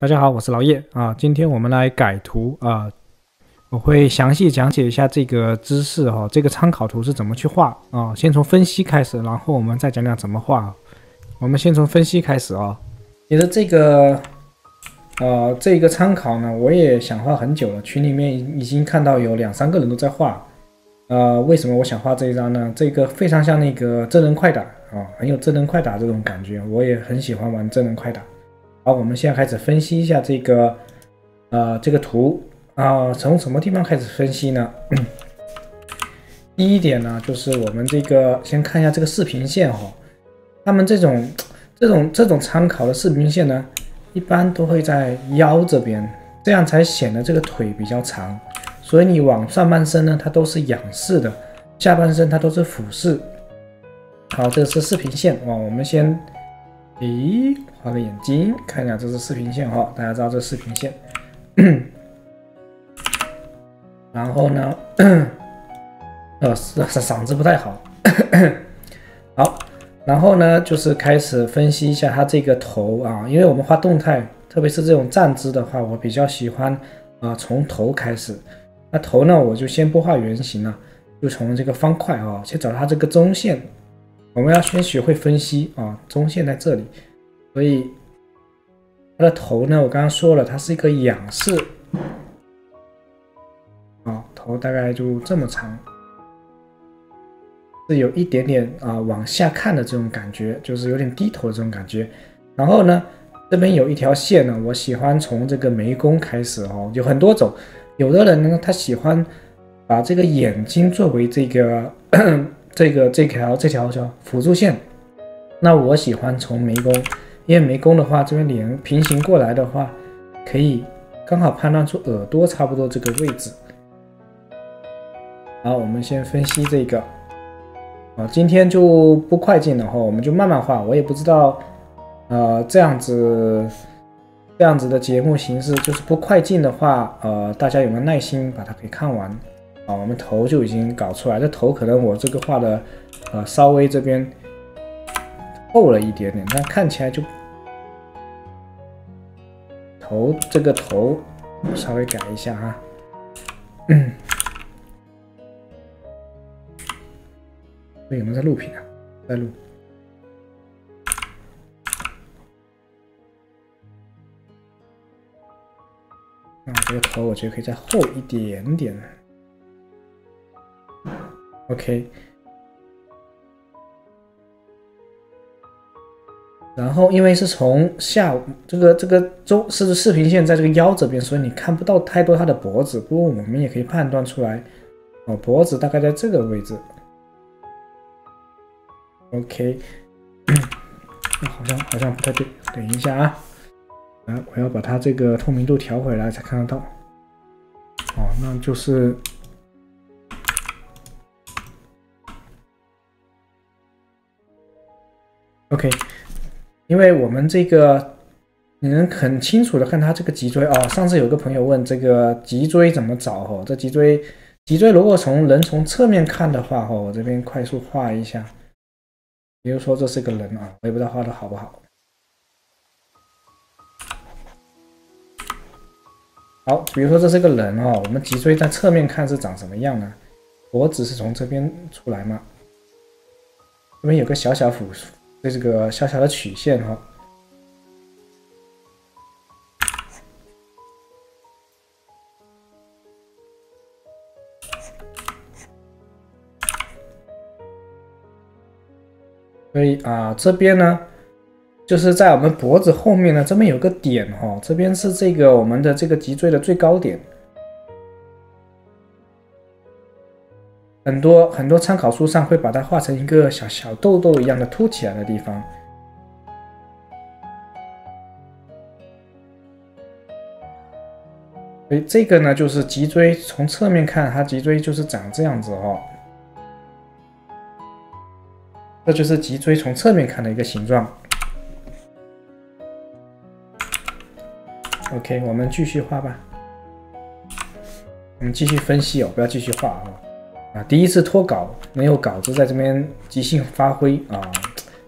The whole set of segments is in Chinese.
大家好，我是老叶啊。今天我们来改图啊，我会详细讲解一下这个知识哈，这个参考图是怎么去画啊。先从分析开始，然后我们再讲讲怎么画。我们先从分析开始啊。其实这个呃，这个参考呢，我也想画很久了，群里面已经看到有两三个人都在画。呃，为什么我想画这一张呢？这个非常像那个真人快打啊，很有真人快打这种感觉，我也很喜欢玩真人快打。好，我们现在开始分析一下这个，呃，这个图啊，从什么地方开始分析呢？第一点呢，就是我们这个先看一下这个视频线哈，他们这种这种这种参考的视频线呢，一般都会在腰这边，这样才显得这个腿比较长。所以你往上半身呢，它都是仰视的，下半身它都是俯视。好，这是视频线啊，我们先。咦，画个眼睛，看一下，这是视频线哈，大家知道这视频线。然后呢，呃，嗓嗓子不太好。好，然后呢，就是开始分析一下它这个头啊，因为我们画动态，特别是这种站姿的话，我比较喜欢啊，从头开始。那头呢，我就先不画圆形了，就从这个方块啊，先找它这个中线。我们要先学会分析啊，中线在这里，所以它的头呢，我刚刚说了，它是一个仰视，啊，头大概就这么长，是有一点点啊往下看的这种感觉，就是有点低头的这种感觉。然后呢，这边有一条线呢，我喜欢从这个眉弓开始哦，有很多种，有的人呢，他喜欢把这个眼睛作为这个。这个这条这条叫辅助线，那我喜欢从眉弓，因为眉弓的话，这边脸平行过来的话，可以刚好判断出耳朵差不多这个位置。好，我们先分析这个，啊，今天就不快进的话，我们就慢慢画。我也不知道，呃，这样子这样子的节目形式，就是不快进的话，呃，大家有没有耐心把它给看完？啊，我们头就已经搞出来，这头可能我这个画的，呃，稍微这边厚了一点点，但看起来就头这个头稍微改一下哈。嗯，有没有在录屏啊？在录。啊，这个头我觉得可以再厚一点点。OK，然后因为是从下这个这个周是视频线在这个腰这边，所以你看不到太多它的脖子。不过我们也可以判断出来，哦，脖子大概在这个位置。OK，好像好像不太对，等一下啊，来，我要把它这个透明度调回来才看得到。哦，那就是。OK，因为我们这个你能很清楚的看它这个脊椎哦。上次有个朋友问这个脊椎怎么找哈？这脊椎脊椎如果从人从侧面看的话哈，我这边快速画一下。比如说这是个人啊，我也不知道画的好不好。好，比如说这是个人哦，我们脊椎在侧面看是长什么样呢？脖子是从这边出来吗？这边有个小小腹。对这个小小的曲线哈，所以啊，这边呢，就是在我们脖子后面呢，这边有个点哈，这边是这个我们的这个脊椎的最高点。很多很多参考书上会把它画成一个小小痘痘一样的凸起来的地方，所以这个呢就是脊椎，从侧面看它脊椎就是长这样子哦，这就是脊椎从侧面看的一个形状。OK，我们继续画吧，我们继续分析哦，不要继续画啊。啊，第一次脱稿，没有稿子，在这边即兴发挥啊，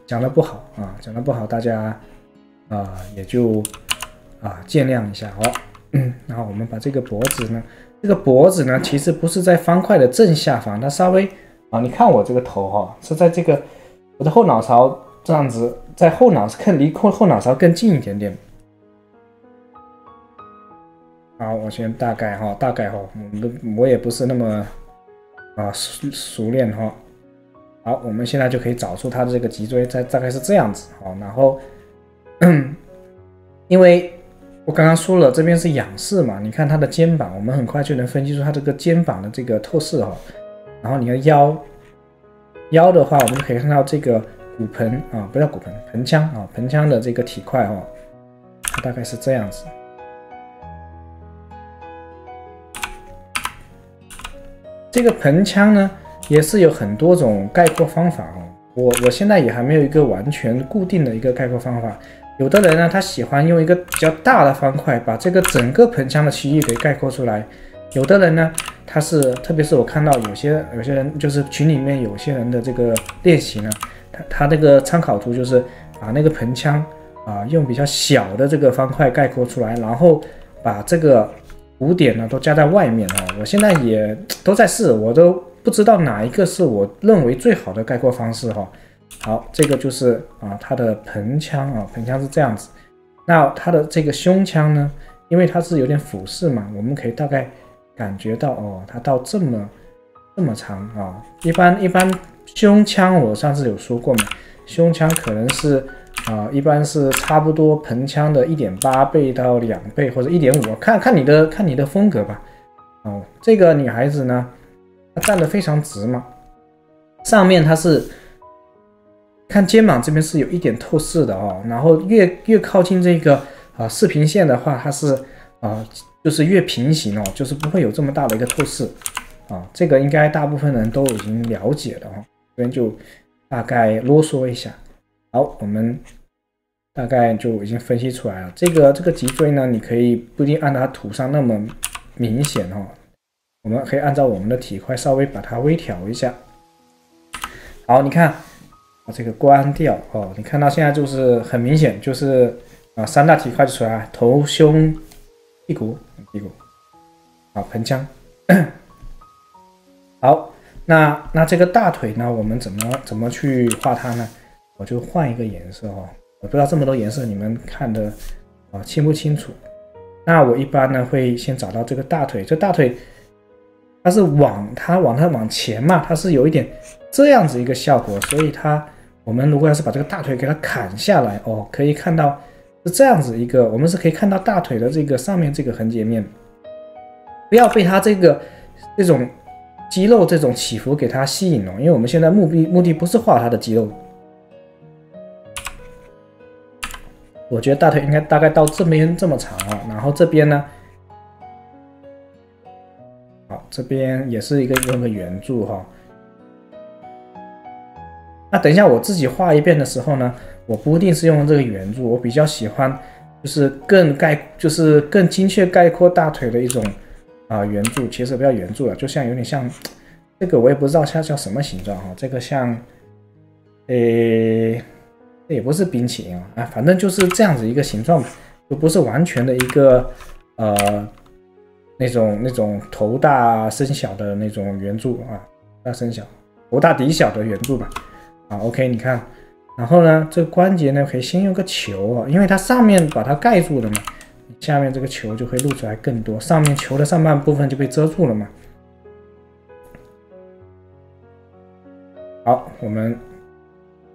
讲的不好啊，讲的不好，大家啊也就啊见谅一下哦。然后我们把这个脖子呢，这个脖子呢，其实不是在方块的正下方，它稍微啊，你看我这个头哈，是在这个我的后脑勺这样子，在后脑看离后后脑勺更近一点点。好，我先大概哈，大概哈，我我也不是那么啊熟熟练哈。好，我们现在就可以找出它的这个脊椎，在大概是这样子啊，然后，因为。我刚刚说了，这边是仰视嘛？你看他的肩膀，我们很快就能分析出他这个肩膀的这个透视哈。然后你看腰，腰的话，我们就可以看到这个骨盆啊，不叫骨盆，盆腔啊，盆腔的这个体块哈，它大概是这样子。这个盆腔呢，也是有很多种概括方法哦。我我现在也还没有一个完全固定的一个概括方法。有的人呢，他喜欢用一个比较大的方块把这个整个盆腔的区域给概括出来。有的人呢，他是，特别是我看到有些有些人，就是群里面有些人的这个练习呢，他他那个参考图就是把那个盆腔啊用比较小的这个方块概括出来，然后把这个五点呢都加在外面啊。我现在也都在试，我都不知道哪一个是我认为最好的概括方式哈。好，这个就是啊，它的盆腔啊，盆腔是这样子。那它的这个胸腔呢，因为它是有点俯视嘛，我们可以大概感觉到哦，它到这么这么长啊。一般一般胸腔，我上次有说过嘛，胸腔可能是啊，一般是差不多盆腔的一点八倍到两倍或者一点五，看看你的看你的风格吧。哦，这个女孩子呢，她站得非常直嘛，上面她是。看肩膀这边是有一点透视的哦，然后越越靠近这个啊视平线的话，它是啊就是越平行哦，就是不会有这么大的一个透视啊。这个应该大部分人都已经了解了哦，这边就大概啰嗦一下。好，我们大概就已经分析出来了。这个这个脊椎呢，你可以不一定按它图上那么明显哦，我们可以按照我们的体块稍微把它微调一下。好，你看。把这个关掉哦，你看到现在就是很明显，就是啊三大体块就出来，头、胸、屁股、屁股，啊盆腔。好，那那这个大腿呢，我们怎么怎么去画它呢？我就换一个颜色哈，我不知道这么多颜色你们看的啊清不清楚？那我一般呢会先找到这个大腿，这大腿它是往它往它往前嘛，它是有一点这样子一个效果，所以它。我们如果要是把这个大腿给它砍下来哦，可以看到是这样子一个，我们是可以看到大腿的这个上面这个横截面，不要被它这个这种肌肉这种起伏给它吸引了，因为我们现在目的目的不是画它的肌肉。我觉得大腿应该大概到这边这么长啊，然后这边呢，好，这边也是一个用个圆柱哈。那等一下，我自己画一遍的时候呢，我不一定是用这个圆柱，我比较喜欢就是更概，就是更精确概括大腿的一种啊圆柱，其实不要圆柱了，就像有点像这个，我也不知道它叫什么形状哈，这个像，诶，也不是冰淇淋啊，啊，反正就是这样子一个形状，就不是完全的一个呃那种那种头大身小的那种圆柱啊，大身小，头大底小的圆柱吧。啊，OK，你看，然后呢，这个关节呢，可以先用个球啊，因为它上面把它盖住了嘛，下面这个球就会露出来更多，上面球的上半部分就被遮住了嘛。好，我们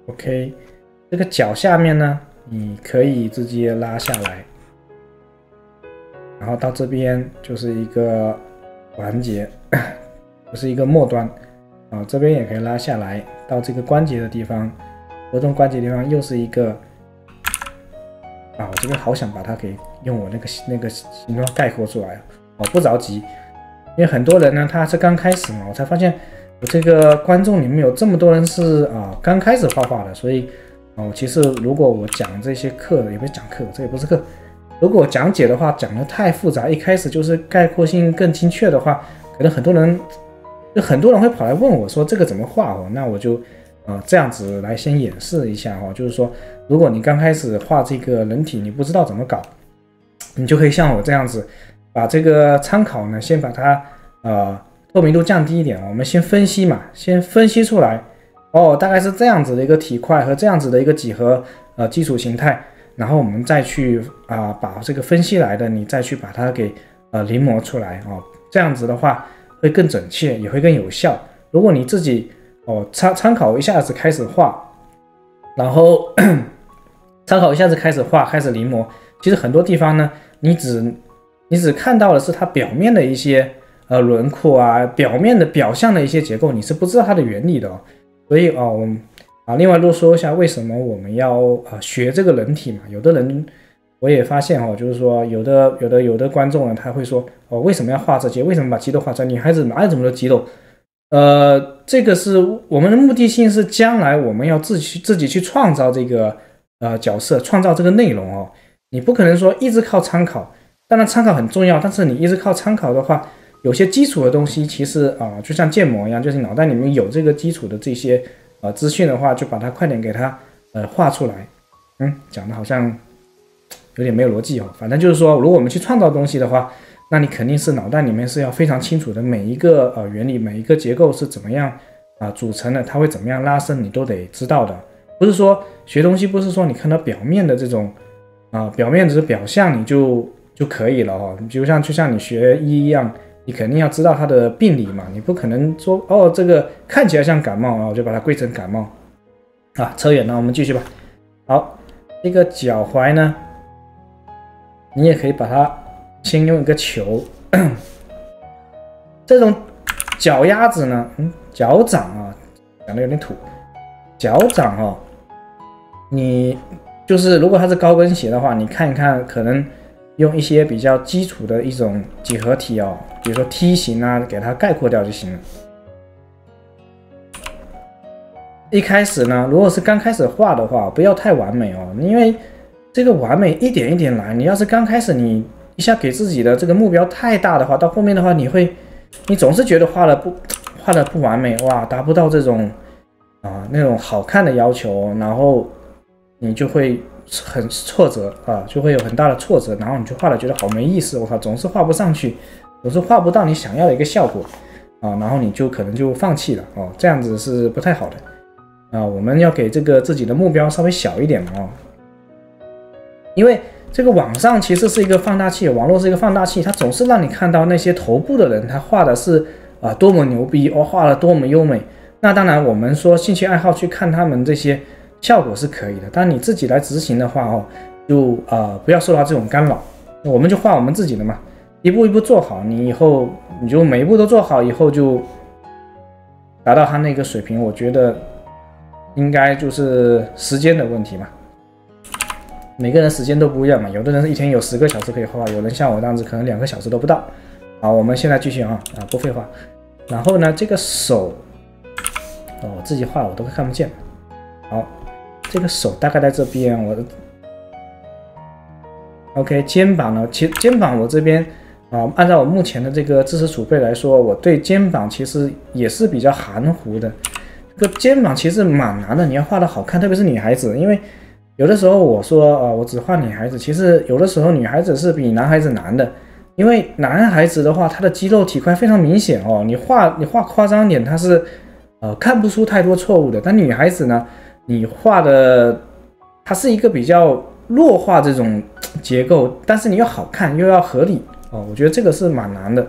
OK，这个脚下面呢，你可以直接拉下来，然后到这边就是一个关节，不是一个末端。啊，这边也可以拉下来到这个关节的地方，活动关节地方又是一个。啊，我这边好想把它给用我那个那个形状概括出来啊哦，不着急，因为很多人呢他是刚开始嘛，我才发现我这个观众里面有这么多人是啊刚开始画画的，所以哦，其实如果我讲这些课也不是讲课，这也不是课，如果讲解的话讲的太复杂，一开始就是概括性更精确的话，可能很多人。就很多人会跑来问我说这个怎么画哦？那我就啊这样子来先演示一下哈，就是说如果你刚开始画这个人体，你不知道怎么搞，你就可以像我这样子，把这个参考呢，先把它呃透明度降低一点，我们先分析嘛，先分析出来，哦，大概是这样子的一个体块和这样子的一个几何呃基础形态，然后我们再去啊把这个分析来的，你再去把它给呃临摹出来哦，这样子的话会更准确，也会更有效。如果你自己哦参参考一下子开始画，然后 参考一下子开始画，开始临摹，其实很多地方呢。你只你只看到的是它表面的一些呃轮廓啊，表面的表象的一些结构，你是不知道它的原理的哦。所以啊，我们啊，另外啰嗦一下为什么我们要啊学这个人体嘛？有的人我也发现哦，就是说有的有的有的观众呢，他会说哦，为什么要画这些？为什么把肌肉画出来？女孩子哪有这么多肌肉？呃，这个是我们的目的性是将来我们要自己自己去创造这个呃角色，创造这个内容哦。你不可能说一直靠参考，当然参考很重要，但是你一直靠参考的话，有些基础的东西其实啊，就像建模一样，就是脑袋里面有这个基础的这些呃资讯的话，就把它快点给它呃画出来。嗯，讲的好像有点没有逻辑哦。反正就是说，如果我们去创造东西的话，那你肯定是脑袋里面是要非常清楚的，每一个呃原理，每一个结构是怎么样啊组成的，它会怎么样拉伸，你都得知道的。不是说学东西，不是说你看到表面的这种。啊，表面只是表象，你就就可以了哈。比如像就像你学医一样，你肯定要知道它的病理嘛，你不可能说哦，这个看起来像感冒啊，我就把它归成感冒啊。扯远了，我们继续吧。好，这个脚踝呢，你也可以把它先用一个球，这种脚丫子呢，嗯，脚掌啊，讲的有点土，脚掌哦，你。就是如果它是高跟鞋的话，你看一看，可能用一些比较基础的一种几何体哦，比如说梯形啊，给它概括掉就行了。一开始呢，如果是刚开始画的话，不要太完美哦，因为这个完美一点一点来。你要是刚开始你一下给自己的这个目标太大的话，到后面的话你会，你总是觉得画的不画的不完美哇，达不到这种啊那种好看的要求，然后。你就会很挫折啊，就会有很大的挫折，然后你就画了觉得好没意思，我靠，总是画不上去，总是画不到你想要的一个效果啊，然后你就可能就放弃了哦，这样子是不太好的啊。我们要给这个自己的目标稍微小一点哦，因为这个网上其实是一个放大器，网络是一个放大器，它总是让你看到那些头部的人他画的是啊多么牛逼哦，画的多么优美。那当然，我们说兴趣爱好去看他们这些。效果是可以的，但你自己来执行的话哦，就呃不要受到这种干扰，我们就画我们自己的嘛，一步一步做好，你以后你就每一步都做好，以后就达到他那个水平。我觉得应该就是时间的问题嘛，每个人时间都不一样嘛，有的人一天有十个小时可以画，有人像我这样子可能两个小时都不到。好，我们现在继续啊啊不废话，然后呢这个手哦我自己画我都看不见，好。这个手大概在这边，我的 OK 肩膀呢？其肩膀我这边啊，按照我目前的这个知识储备来说，我对肩膀其实也是比较含糊的。这个肩膀其实蛮难的，你要画的好看，特别是女孩子，因为有的时候我说啊，我只画女孩子，其实有的时候女孩子是比男孩子难的，因为男孩子的话，他的肌肉体块非常明显哦，你画你画夸张点，他是呃看不出太多错误的，但女孩子呢？你画的它是一个比较弱化这种结构，但是你又好看又要合理哦，我觉得这个是蛮难的。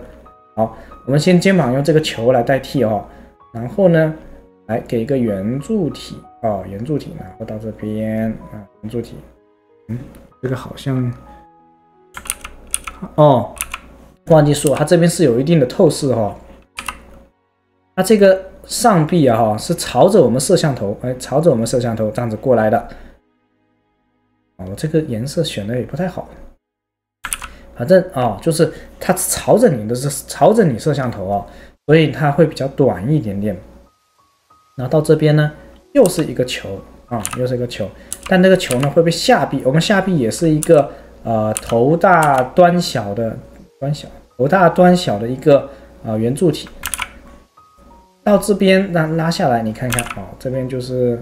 好，我们先肩膀用这个球来代替哦，然后呢，来给一个圆柱体哦，圆柱体，然后到这边啊，圆柱体，嗯，这个好像哦，忘记说，它这边是有一定的透视哈，它这个。上臂啊哈是朝着我们摄像头，哎，朝着我们摄像头这样子过来的。哦，这个颜色选的也不太好，反正啊，就是它朝着你的是朝着你摄像头啊，所以它会比较短一点点。然后到这边呢，又是一个球啊，又是一个球，但那个球呢会被下臂，我们下臂也是一个呃头大端小的端小，头大端小的一个啊圆柱体。到这边那拉下来，你看一看啊，这边就是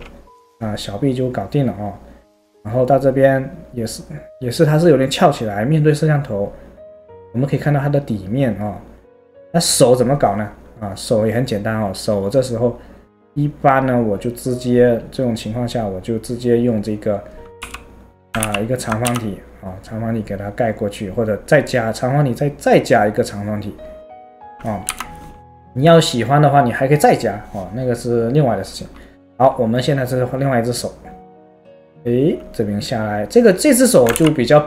啊小臂就搞定了啊。然后到这边也是也是它是有点翘起来，面对摄像头，我们可以看到它的底面啊。那手怎么搞呢？啊，手也很简单哦，手这时候一般呢，我就直接这种情况下，我就直接用这个啊一个长方体啊长方体给它盖过去，或者再加长方体再再加一个长方体啊。你要喜欢的话，你还可以再加哦，那个是另外的事情。好，我们现在是另外一只手，诶，这边下来，这个这只手就比较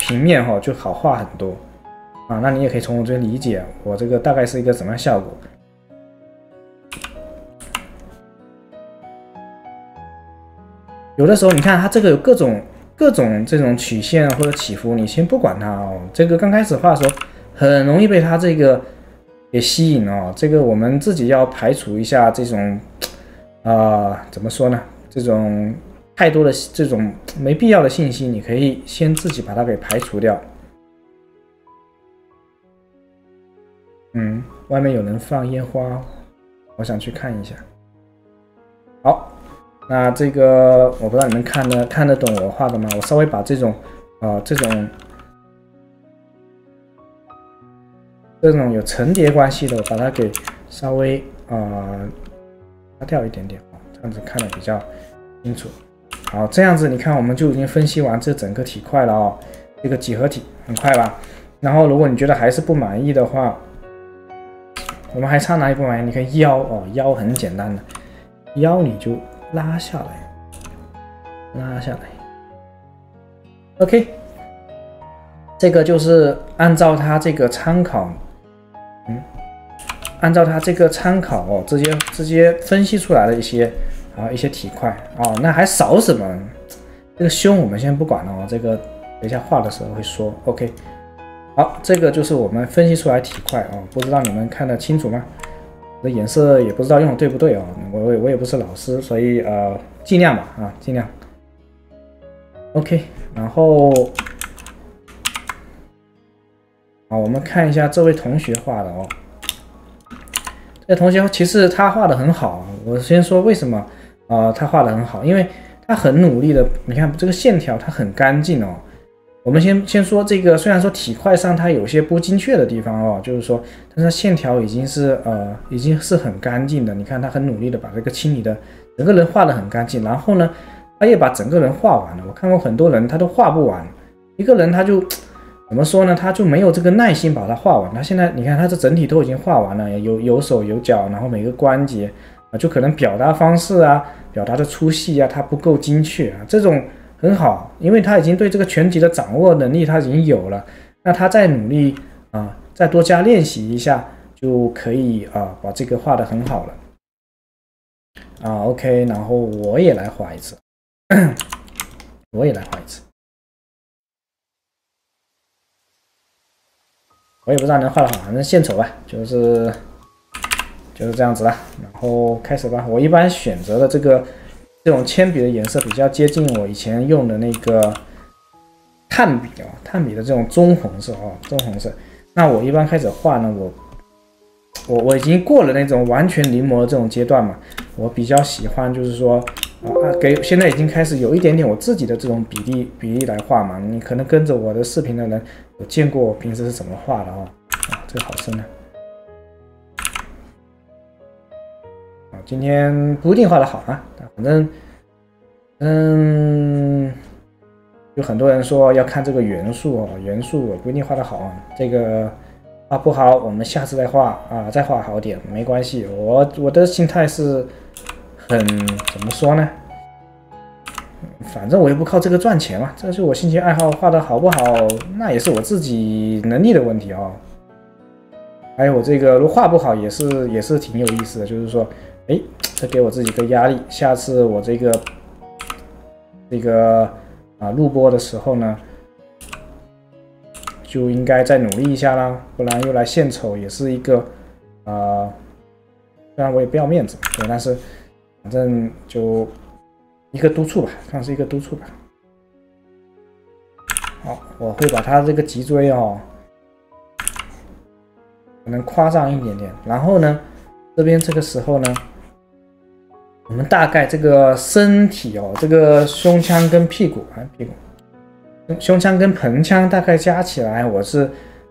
平面哈，就好画很多。啊，那你也可以从我这边理解，我这个大概是一个什么样效果。有的时候你看它这个有各种各种这种曲线或者起伏，你先不管它哦。这个刚开始画的时候，很容易被它这个给吸引哦。这个我们自己要排除一下这种，啊，怎么说呢？这种太多的这种没必要的信息，你可以先自己把它给排除掉。嗯，外面有人放烟花，我想去看一下。好，那这个我不知道你们看的看得懂我画的吗？我稍微把这种啊这种这种有层叠关系的，把它给稍微啊擦掉一点点，这样子看的比较清楚。好，这样子你看我们就已经分析完这整个体块了哦，这个几何体很快吧？然后如果你觉得还是不满意的话，我们还差哪一部分？你看腰哦，腰很简单的，腰你就拉下来，拉下来。OK，这个就是按照它这个参考，嗯，按照它这个参考哦，直接直接分析出来的一些啊一些体块哦，那还少什么？这个胸我们先不管了哦，这个等一下画的时候会说。OK。好，这个就是我们分析出来体块啊，不知道你们看得清楚吗？这颜色也不知道用的对不对啊，我我也不是老师，所以呃尽量吧啊尽量。OK，然后好，我们看一下这位同学画的哦，这同学其实他画的很好，我先说为什么啊他画的很好，因为他很努力的，你看这个线条它很干净哦。我们先先说这个，虽然说体块上它有些不精确的地方哦，就是说，但是线条已经是呃已经是很干净的。你看他很努力的把这个清理的整个人画的很干净，然后呢，他也把整个人画完了。我看过很多人他都画不完，一个人他就怎么说呢？他就没有这个耐心把它画完。他现在你看他这整体都已经画完了，有有手有脚，然后每个关节啊，就可能表达方式啊，表达的粗细啊，它不够精确啊，这种。很好，因为他已经对这个拳击的掌握能力他已经有了，那他再努力啊，再多加练习一下就可以啊，把这个画的很好了。啊，OK，然后我也来画一次，我也来画一次，我也不知道能画的好，反正献丑吧，就是就是这样子了。然后开始吧，我一般选择的这个。这种铅笔的颜色比较接近我以前用的那个炭笔啊，炭笔的这种棕红色啊，棕红色。那我一般开始画呢，我我我已经过了那种完全临摹的这种阶段嘛，我比较喜欢就是说啊，给现在已经开始有一点点我自己的这种比例比例来画嘛。你可能跟着我的视频的人有见过我平时是怎么画的啊，啊，这个好深啊。今天不一定画的好啊，反正，嗯，有很多人说要看这个元素哦，元素我不一定画的好啊，这个画不好，我们下次再画啊，再画好点没关系。我我的心态是很怎么说呢？反正我又不靠这个赚钱嘛，这是我兴趣爱好，画的好不好，那也是我自己能力的问题啊。还有我这个如果画不好，也是也是挺有意思的，就是说。哎，这给我自己个压力，下次我这个这个啊录播的时候呢，就应该再努力一下啦，不然又来献丑，也是一个啊，虽然我也不要面子，对，但是反正就一个督促吧，算是一个督促吧。好，我会把他这个脊椎哦，可能夸张一点点，然后呢，这边这个时候呢。我们大概这个身体哦，这个胸腔跟屁股啊，屁股，胸腔跟盆腔大概加起来，我是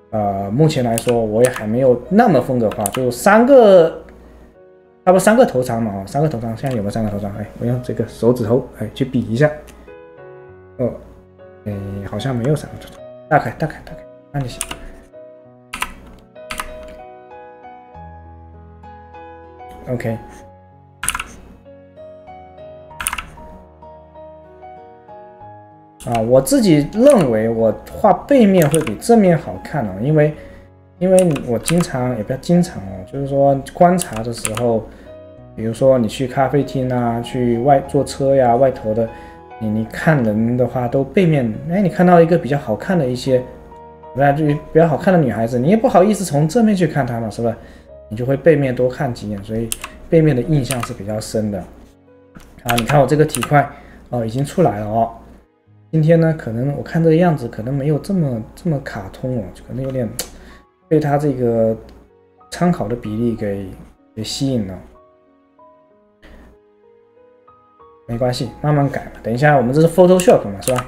呃，目前来说我也还没有那么风格化，就三个，差不多三个头长嘛，哦，三个头长，现在有没有三个头长？哎，我用这个手指头哎去比一下，哦，哎，好像没有三个头长，大概大概大概，那就行。OK。啊，我自己认为我画背面会比正面好看哦，因为，因为我经常也不要经常哦，就是说观察的时候，比如说你去咖啡厅啊，去外坐车呀，外头的，你你看人的话都背面，哎，你看到一个比较好看的一些，那就比较好看的女孩子，你也不好意思从正面去看她嘛，是吧？你就会背面多看几眼，所以背面的印象是比较深的。啊，你看我这个体块哦，已经出来了哦。今天呢，可能我看这个样子，可能没有这么这么卡通哦，可能有点被它这个参考的比例给给吸引了。没关系，慢慢改嘛。等一下，我们这是 Photoshop 嘛，是吧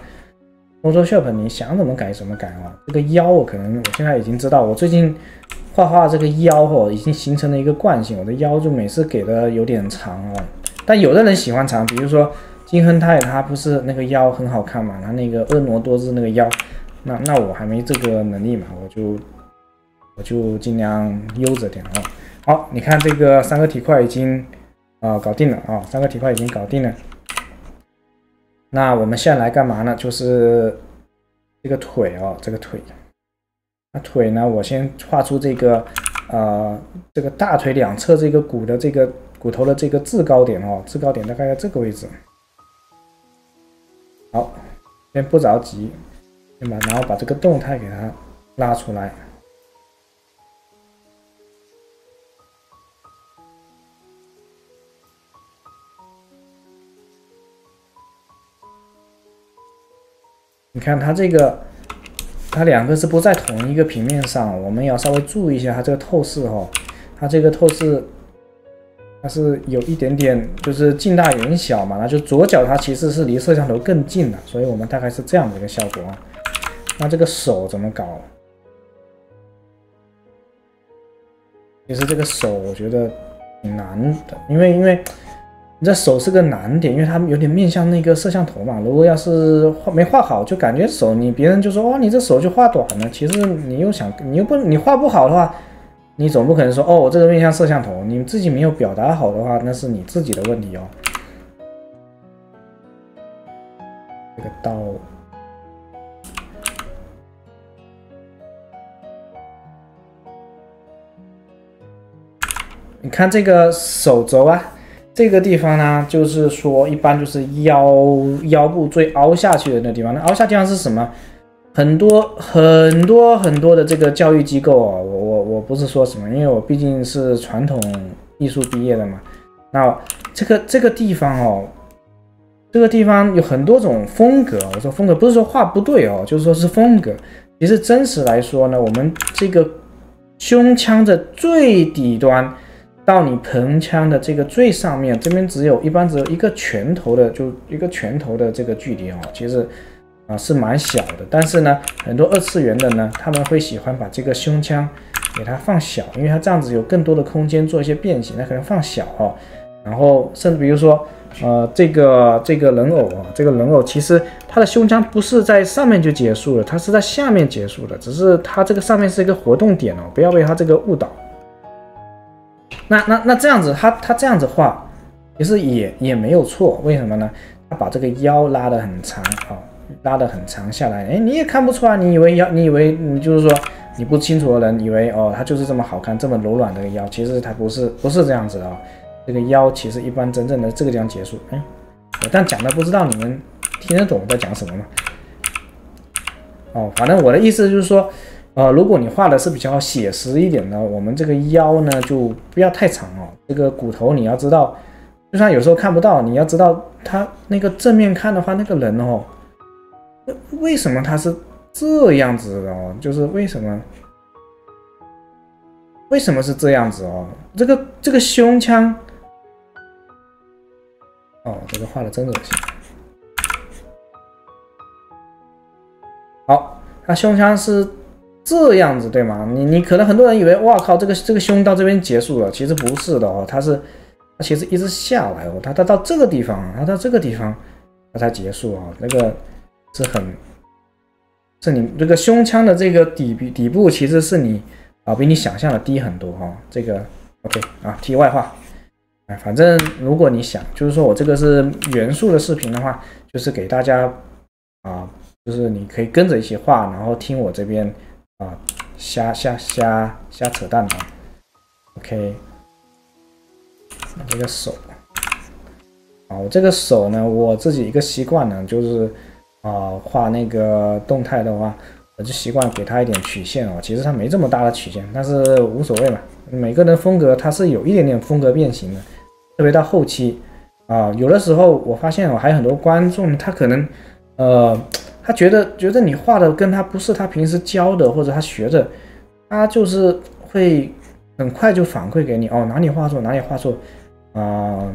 ？Photoshop 你想怎么改怎么改啊。这个腰，我可能我现在已经知道，我最近画画这个腰哦，已经形成了一个惯性，我的腰就每次给的有点长哦。但有的人喜欢长，比如说。金亨泰他不是那个腰很好看嘛？他那个婀娜多姿那个腰，那那我还没这个能力嘛，我就我就尽量悠着点啊。好，你看这个三个体块已经啊搞定了啊，三个体块已经搞定了。那我们现在来干嘛呢？就是这个腿哦，这个腿。那腿呢，我先画出这个呃这个大腿两侧这个骨的这个骨头的这个制高点哦，制高点大概在这个位置。好，先不着急，先把然后把这个动态给它拉出来。你看它这个，它两个是不在同一个平面上，我们要稍微注意一下它这个透视哈，它这个透视。它是有一点点，就是近大远小嘛，那就左脚它其实是离摄像头更近的，所以我们大概是这样的一个效果啊。那这个手怎么搞？其实这个手我觉得挺难的，因为因为你这手是个难点，因为它有点面向那个摄像头嘛。如果要是画没画好，就感觉手你别人就说哦，你这手就画短了。其实你又想你又不你画不好的话。你总不可能说哦，我这个面向摄像头，你自己没有表达好的话，那是你自己的问题哦。这个刀，你看这个手肘啊，这个地方呢，就是说一般就是腰腰部最凹下去的那地方，那凹下地方是什么？很多很多很多的这个教育机构啊，我我我不是说什么，因为我毕竟是传统艺术毕业的嘛。那这个这个地方哦，这个地方有很多种风格。我说风格不是说画不对哦，就是说是风格。其实真实来说呢，我们这个胸腔的最底端到你盆腔的这个最上面，这边只有一般只有一个拳头的，就一个拳头的这个距离哦，其实。啊，是蛮小的，但是呢，很多二次元的呢，他们会喜欢把这个胸腔给它放小，因为它这样子有更多的空间做一些变形，那可能放小哈。然后甚至比如说，呃，这个这个人偶啊，这个人偶其实它的胸腔不是在上面就结束了，它是在下面结束的，只是它这个上面是一个活动点哦，不要被它这个误导。那那那这样子，它它这样子画，其实也也没有错，为什么呢？它把这个腰拉得很长啊。拉得很长下来，哎，你也看不出来，你以为腰，你以为你就是说你不清楚的人以为哦，它就是这么好看，这么柔软的腰，其实它不是，不是这样子啊。这个腰其实一般真正的这个地方结束，哎，我但讲的不知道你们听得懂我在讲什么吗？哦，反正我的意思就是说，呃，如果你画的是比较写实一点的，我们这个腰呢就不要太长哦。这个骨头你要知道，就算有时候看不到，你要知道它那个正面看的话，那个人哦。为什么他是这样子的哦？就是为什么？为什么是这样子哦？这个这个胸腔，哦，这个画的真恶心。好，它胸腔是这样子，对吗？你你可能很多人以为，哇靠，这个这个胸到这边结束了，其实不是的哦，它是它其实一直下来哦，它它到这个地方，它到这个地方它才结束啊，那个是很，是你这个胸腔的这个底底部其实是你啊比你想象的低很多哈，这个 OK 啊，题外话。哎反正如果你想，就是说我这个是元素的视频的话，就是给大家啊，就是你可以跟着一起画，然后听我这边啊瞎瞎瞎瞎扯淡啊。OK，这个手啊，我这个手呢，我自己一个习惯呢，就是啊画那个动态的话，我就习惯给它一点曲线哦。其实它没这么大的曲线，但是无所谓嘛。每个人风格它是有一点点风格变形的。特别到后期啊，有的时候我发现我还有很多观众，他可能呃，他觉得觉得你画的跟他不是他平时教的或者他学的，他就是会很快就反馈给你哦，哪里画错哪里画错啊，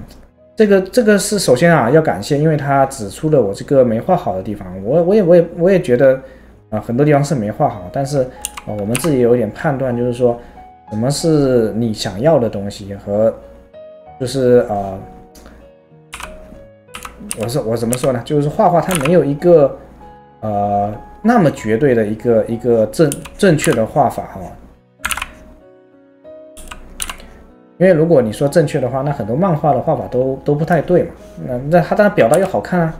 这个这个是首先啊要感谢，因为他指出了我这个没画好的地方，我我也我也我也觉得啊很多地方是没画好，但是啊我们自己有点判断，就是说什么是你想要的东西和。就是啊，我说我怎么说呢？就是画画它没有一个呃那么绝对的一个一个正正确的画法哈。因为如果你说正确的话，那很多漫画的画法都都不太对嘛。那那它当然表达又好看啊。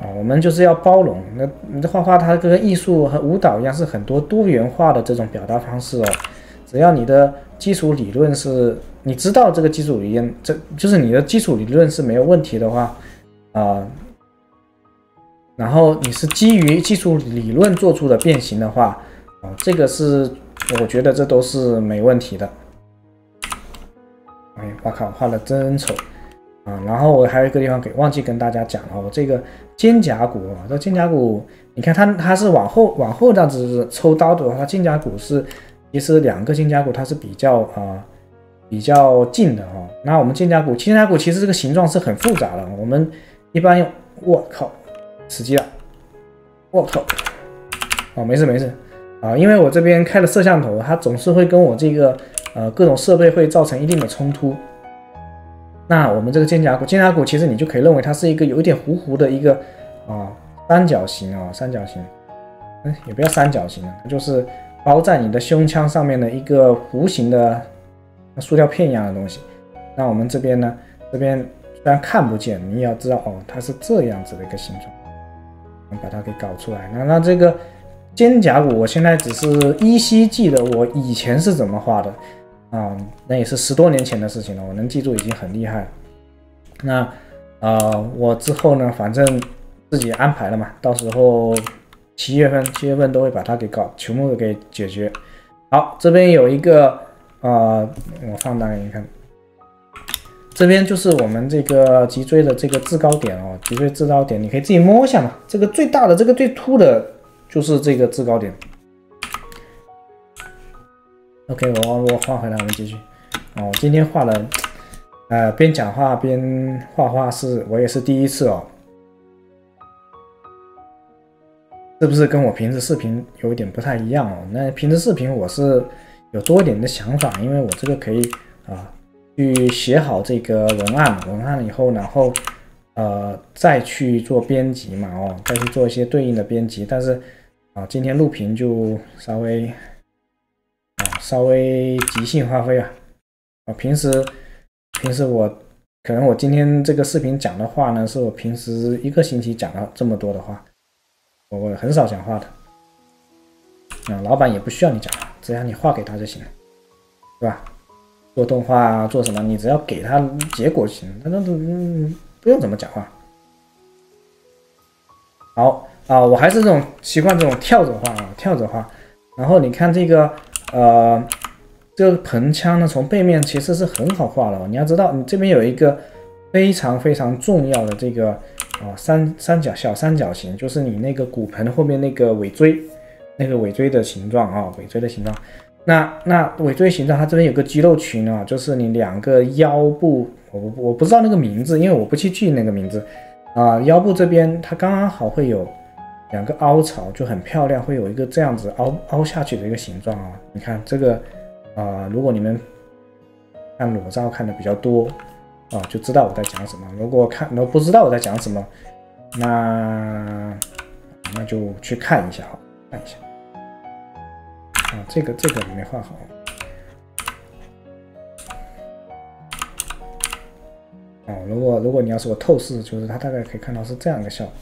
啊，我们就是要包容。那你的画画它跟艺术和舞蹈一样，是很多多元化的这种表达方式哦。只要你的基础理论是。你知道这个基础理论，这就是你的基础理论是没有问题的话，啊，然后你是基于基础理论做出的变形的话，啊，这个是我觉得这都是没问题的。哎，我靠，画的真丑啊！然后我还有一个地方给忘记跟大家讲了，我这个肩胛骨啊，这肩胛骨，你看它它是往后往后这样子抽刀的话，它肩胛骨是其实两个肩胛骨它是比较啊。比较近的哈，那我们肩胛骨，肩胛骨其实这个形状是很复杂的。我们一般用，我靠，死机了，我靠，哦，没事没事啊，因为我这边开了摄像头，它总是会跟我这个呃各种设备会造成一定的冲突。那我们这个肩胛骨，肩胛骨其实你就可以认为它是一个有一点糊糊的一个啊三角形啊三角形，嗯，也不要三角形了，就是包在你的胸腔上面的一个弧形的。塑料片一样的东西，那我们这边呢？这边虽然看不见，你也要知道哦，它是这样子的一个形状，我们把它给搞出来。那那这个肩胛骨，我现在只是依稀记得我以前是怎么画的啊，那也是十多年前的事情了，我能记住已经很厉害了。那啊，我之后呢，反正自己安排了嘛，到时候七月份七月份都会把它给搞全部给解决。好，这边有一个。啊，我放大给你看，这边就是我们这个脊椎的这个制高点哦，脊椎制高点，你可以自己摸一下嘛。这个最大的，这个最凸的，就是这个制高点。OK，我我画回来，我们继续。哦，今天画了，呃，边讲话边画画，是我也是第一次哦。是不是跟我平时视频有点不太一样哦？那平时视频我是。有多一点的想法，因为我这个可以啊，去写好这个文案，文案以后，然后呃再去做编辑嘛，哦，再去做一些对应的编辑。但是啊，今天录屏就稍微稍微即兴发挥啊，啊平时平时我可能我今天这个视频讲的话呢，是我平时一个星期讲了这么多的话，我我很少讲话的。啊，老板也不需要你讲话，只要你画给他就行了，对吧？做动画做什么，你只要给他结果就行，他那都不用怎么讲话。好啊，我还是这种习惯这种跳着画啊，跳着画。然后你看这个呃，这个盆腔呢，从背面其实是很好画的。你要知道，你这边有一个非常非常重要的这个啊三三角小三角形，就是你那个骨盆后面那个尾椎。那个尾椎的形状啊，尾椎的形状，那那尾椎形状，它这边有个肌肉群啊，就是你两个腰部，我我不知道那个名字，因为我不去记那个名字啊。腰部这边它刚刚好会有两个凹槽，就很漂亮，会有一个这样子凹凹下去的一个形状啊。你看这个啊，如果你们看裸照看的比较多啊，就知道我在讲什么。如果看都不知道我在讲什么，那那就去看一下哈，看一下。啊，这个这个没画好。哦，如果如果你要是我透视，就是它大概可以看到是这样的效果。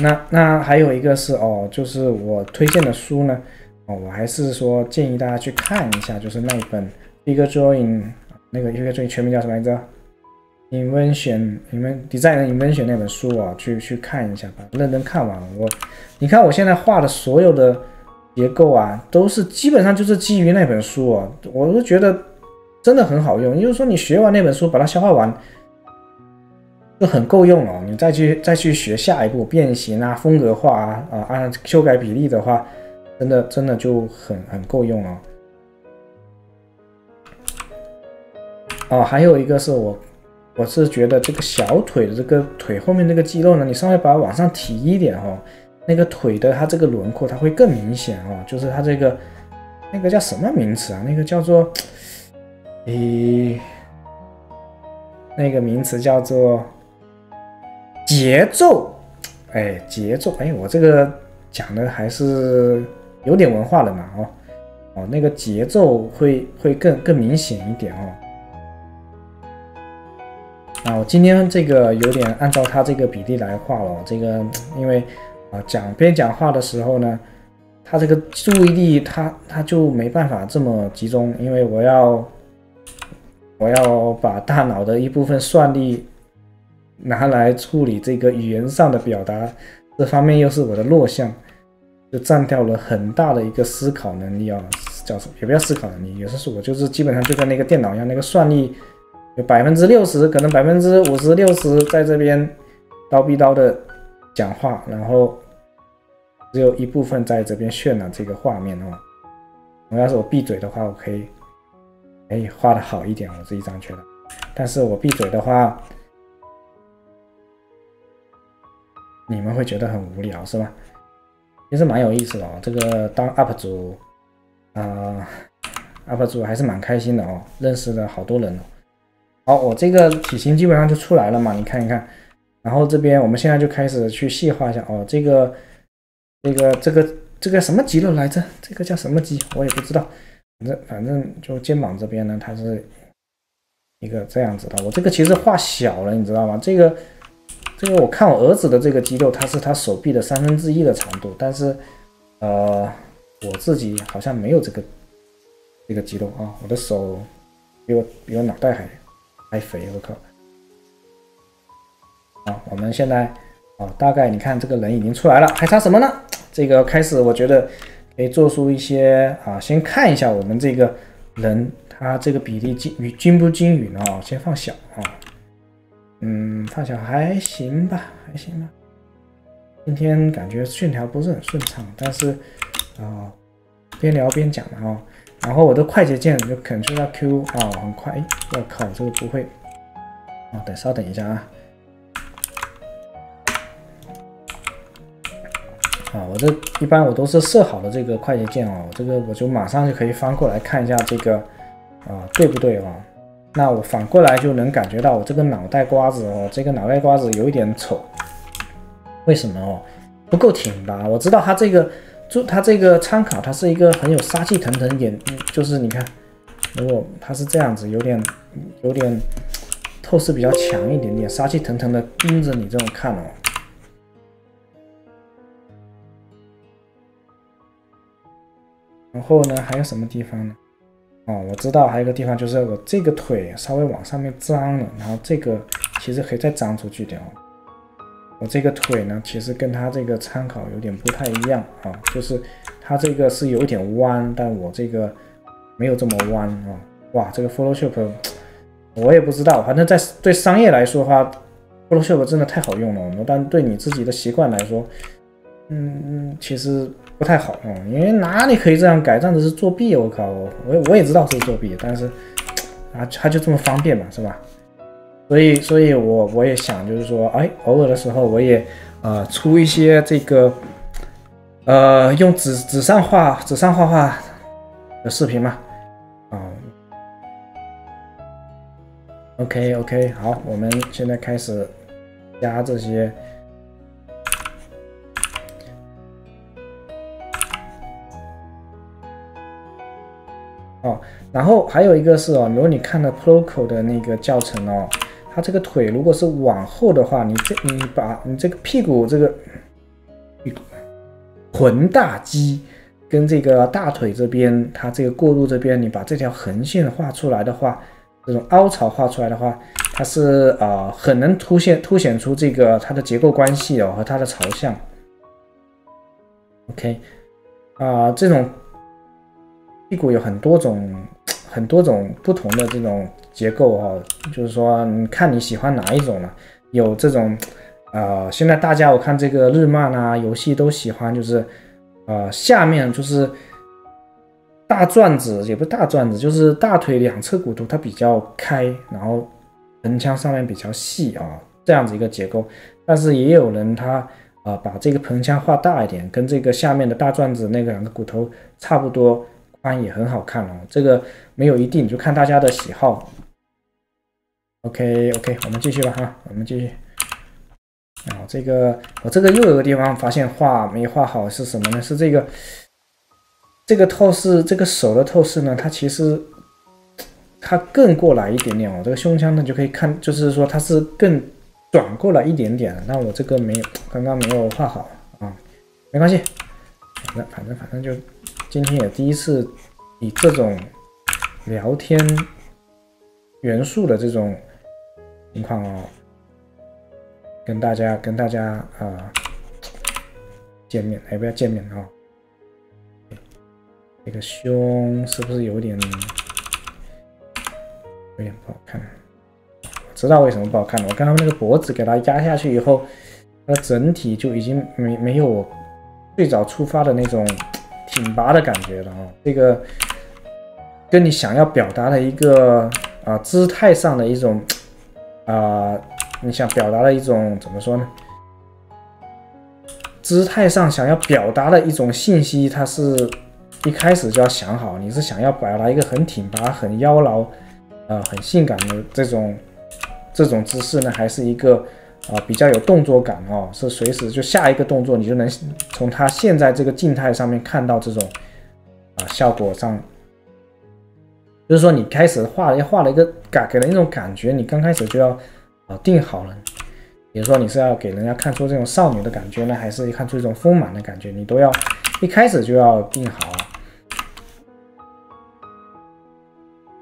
那那还有一个是哦，就是我推荐的书呢，哦，我还是说建议大家去看一下，就是那一本《Figure Drawing》，那个 Figure Drawing 全名叫什么来着？Invention，你们 Design Invention 那本书啊，去去看一下吧，认真看完。我，你看我现在画的所有的。结构啊，都是基本上就是基于那本书啊，我都觉得真的很好用。也就是说，你学完那本书，把它消化完，就很够用了。你再去再去学下一步变形啊、风格化啊啊，按修改比例的话，真的真的就很很够用了。哦，还有一个是我我是觉得这个小腿的这个腿后面那个肌肉呢，你稍微把它往上提一点哦。那个腿的它这个轮廓它会更明显哦，就是它这个那个叫什么名词啊？那个叫做，诶，那个名词叫做节奏，哎，节奏，哎，我这个讲的还是有点文化的嘛，哦，哦，那个节奏会会更更明显一点哦。啊，我今天这个有点按照它这个比例来画了，这个因为。啊，讲边讲话的时候呢，他这个注意力他他就没办法这么集中，因为我要我要把大脑的一部分算力拿来处理这个语言上的表达，这方面又是我的弱项，就占掉了很大的一个思考能力啊，叫什么也不要思考能力，有时候我就是基本上就跟那个电脑一样，那个算力有百分之六十，可能百分之五十六十在这边叨逼叨的讲话，然后。只有一部分在这边渲染这个画面哦。我要是我闭嘴的话，我可以，哎，画的好一点，我自己这样觉得。但是我闭嘴的话，你们会觉得很无聊，是吧？其实蛮有意思的哦。这个当 UP 主，啊，UP 主还是蛮开心的哦，认识了好多人哦。好，我这个体型基本上就出来了嘛，你看一看。然后这边我们现在就开始去细化一下哦，这个。这个这个这个什么肌肉来着？这个叫什么肌？我也不知道。反正反正就肩膀这边呢，它是一个这样子的。我这个其实画小了，你知道吗？这个因为我看我儿子的这个肌肉，它是他手臂的三分之一的长度，但是呃，我自己好像没有这个这个肌肉啊。我的手比我比我脑袋还还肥，我靠！啊，我们现在啊，大概你看这个人已经出来了，还差什么呢？这个开始，我觉得可以做出一些啊，先看一下我们这个人他这个比例均匀均不均匀啊，先放小啊，嗯，放小还行吧，还行吧。今天感觉线条不是很顺畅，但是啊，边聊边讲的哈。然后我的快捷键就 Ctrl Q 啊，很快。哎，我靠，这个不会啊，等稍等一下啊。啊，我这一般我都是设好的这个快捷键哦，这个我就马上就可以翻过来看一下这个啊对不对啊？那我反过来就能感觉到我这个脑袋瓜子哦，这个脑袋瓜子有一点丑，为什么哦？不够挺拔。我知道它这个就它这个参考，它是一个很有杀气腾腾眼，就是你看，如果它是这样子，有点 有点透视比较强一点点，杀气腾腾的盯着你这种看哦。然后呢，还有什么地方呢？哦，我知道还有一个地方，就是我这个腿稍微往上面张了，然后这个其实可以再张出去点哦。我这个腿呢，其实跟它这个参考有点不太一样啊，就是它这个是有一点弯，但我这个没有这么弯啊。哇，这个 Photoshop 我也不知道，反正在对商业来说的话，Photoshop 真的太好用了。我们但对你自己的习惯来说，嗯嗯，其实不太好哦，因为哪里可以这样改？这样子是作弊，我靠！我我也知道是作弊，但是啊，它就这么方便嘛，是吧？所以，所以我我也想，就是说，哎，偶尔的时候，我也呃出一些这个呃用纸纸上画纸上画画的视频嘛，啊，OK OK，好，我们现在开始加这些。然后还有一个是哦，如果你看了 Proco 的那个教程哦，它这个腿如果是往后的话，你这你把你这个屁股这个臀大肌跟这个大腿这边，它这个过渡这边，你把这条横线画出来的话，这种凹槽画出来的话，它是啊很能凸显凸显出这个它的结构关系哦和它的朝向。OK，啊这种。屁股有很多种、很多种不同的这种结构哈，就是说，你看你喜欢哪一种了？有这种，呃，现在大家我看这个日漫啊、游戏都喜欢，就是，呃，下面就是大转子，也不是大转子，就是大腿两侧骨头它比较开，然后盆腔上面比较细啊，这样子一个结构。但是也有人他啊，把这个盆腔画大一点，跟这个下面的大转子那个两个骨头差不多。也很好看哦，这个没有一定，就看大家的喜好。OK OK，我们继续吧哈，我们继续。啊，这个我这个又有个地方发现画没画好是什么呢？是这个这个透视，这个手的透视呢，它其实它更过来一点点哦。这个胸腔呢就可以看，就是说它是更转过来一点点。那我这个没有，刚刚没有画好啊，没关系，反正反正反正就。今天也第一次以这种聊天元素的这种情况哦，跟大家跟大家啊见面，要不要见面啊？这个胸是不是有点有点不好看？知道为什么不好看了？我刚刚那个脖子给它压下去以后，它整体就已经没没有我最早出发的那种。挺拔的感觉了哦，这个跟你想要表达的一个啊姿态上的一种啊，你想表达的一种怎么说呢？姿态上想要表达的一种信息，它是一开始就要想好，你是想要表达一个很挺拔、很妖娆啊、很性感的这种这种姿势呢，还是一个？啊，比较有动作感哦，是随时就下一个动作，你就能从它现在这个静态上面看到这种啊效果上，就是说你开始画要画了一个感，给人一种感觉，你刚开始就要啊定好了，比如说你是要给人家看出这种少女的感觉呢，还是一看出一种丰满的感觉，你都要一开始就要定好。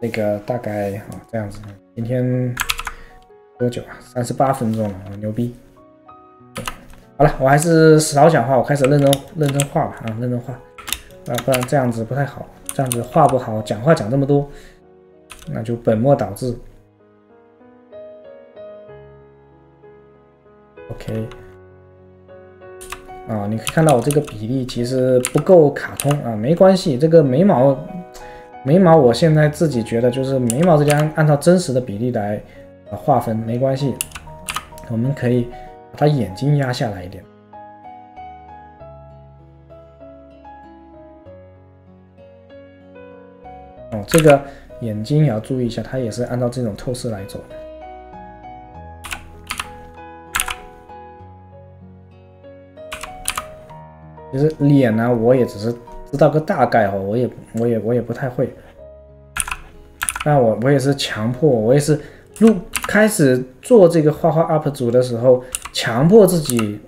那个大概啊这样子，今天。多久啊？三十八分钟了，牛逼！好了，我还是少讲话，我开始认真认真画吧啊，认真画啊，不然这样子不太好，这样子画不好，讲话讲这么多，那就本末倒置。OK，啊，你可以看到我这个比例其实不够卡通啊，没关系，这个眉毛眉毛我现在自己觉得就是眉毛这边按照真实的比例来。划分没关系，我们可以把它眼睛压下来一点。哦，这个眼睛也要注意一下，它也是按照这种透视来走。其实脸呢，我也只是知道个大概哦，我也我也我也不太会。那我我也是强迫，我也是录。开始做这个画画 UP 主的时候，强迫自己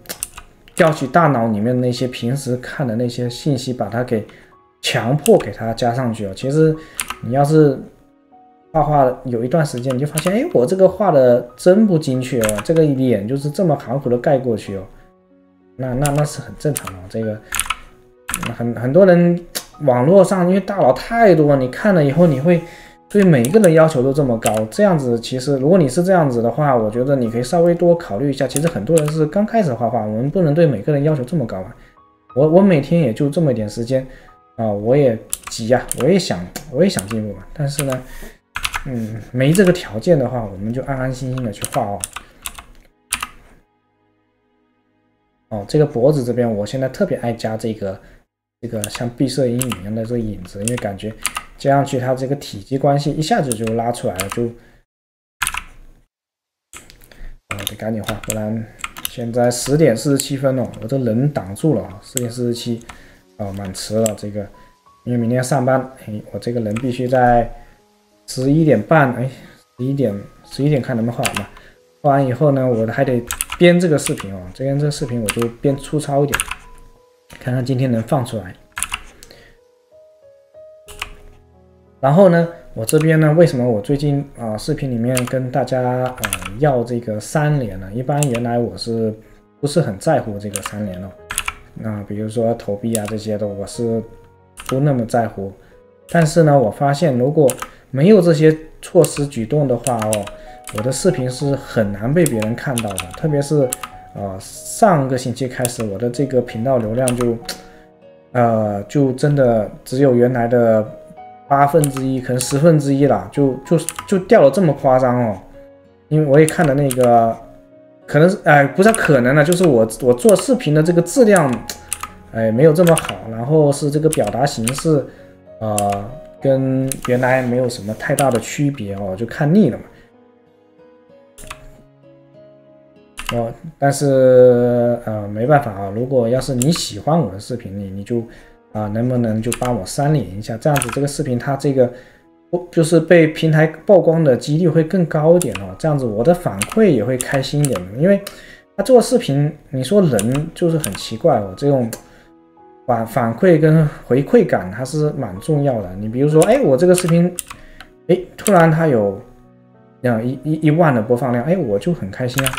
调取大脑里面那些平时看的那些信息，把它给强迫给它加上去哦。其实你要是画画有一段时间，你就发现，哎，我这个画的真不精确哦，这个脸就是这么含糊的盖过去哦。那那那是很正常的，这个很很多人网络上因为大佬太多，你看了以后你会。对每一个人要求都这么高，这样子其实如果你是这样子的话，我觉得你可以稍微多考虑一下。其实很多人是刚开始画画，我们不能对每个人要求这么高嘛。我我每天也就这么一点时间啊，我也急呀，我也想我也想进步嘛。但是呢，嗯，没这个条件的话，我们就安安心心的去画哦。哦，这个脖子这边，我现在特别爱加这个这个像闭塞阴影一样的这个影子，因为感觉加上去它这个体积关系一下子就拉出来了，就我得赶紧画，不然现在十点四十七分了，我这人挡住了啊，十点四十七，哦，蛮迟了这个，因为明天要上班，嘿，我这个人必须在十一点半，哎，十一点十一点看能不能画完吧，画完以后呢，我还得。编这个视频哦，这边这个视频我就编粗糙一点，看看今天能放出来。然后呢，我这边呢，为什么我最近啊视频里面跟大家呃要这个三连呢？一般原来我是不是很在乎这个三连哦？那比如说投币啊这些的，我是不那么在乎。但是呢，我发现如果没有这些措施举动的话哦。我的视频是很难被别人看到的，特别是，呃，上个星期开始，我的这个频道流量就，呃，就真的只有原来的八分之一，可能十分之一了，就就就掉了这么夸张哦。因为我也看了那个，可能是哎，不是可能了，就是我我做视频的这个质量，哎，没有这么好，然后是这个表达形式，呃，跟原来没有什么太大的区别哦，就看腻了嘛。哦，但是呃没办法啊，如果要是你喜欢我的视频，你你就啊能不能就帮我删连一下，这样子这个视频它这个不就是被平台曝光的几率会更高一点哦，这样子我的反馈也会开心一点，因为他做视频，你说人就是很奇怪哦，这种反反馈跟回馈感还是蛮重要的。你比如说，哎，我这个视频，哎，突然它有两一一一万的播放量，哎，我就很开心啊。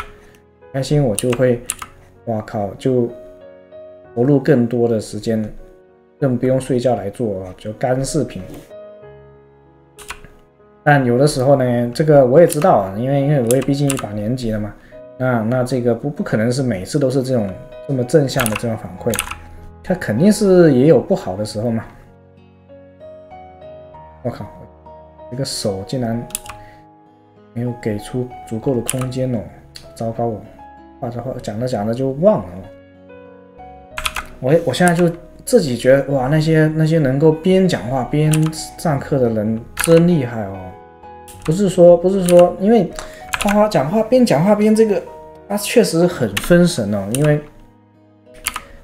开心我就会，哇靠，就投入更多的时间，更不用睡觉来做就干视频。但有的时候呢，这个我也知道啊，因为因为我也毕竟一把年纪了嘛，那那这个不不可能是每次都是这种这么正向的这种反馈，它肯定是也有不好的时候嘛。我靠，这个手竟然没有给出足够的空间哦，糟糕哦！话着画讲着讲着就忘了，我我现在就自己觉得哇，那些那些能够边讲话边上课的人真厉害哦！不是说不是说，因为花花讲话边讲话边这个，他确实很分神哦，因为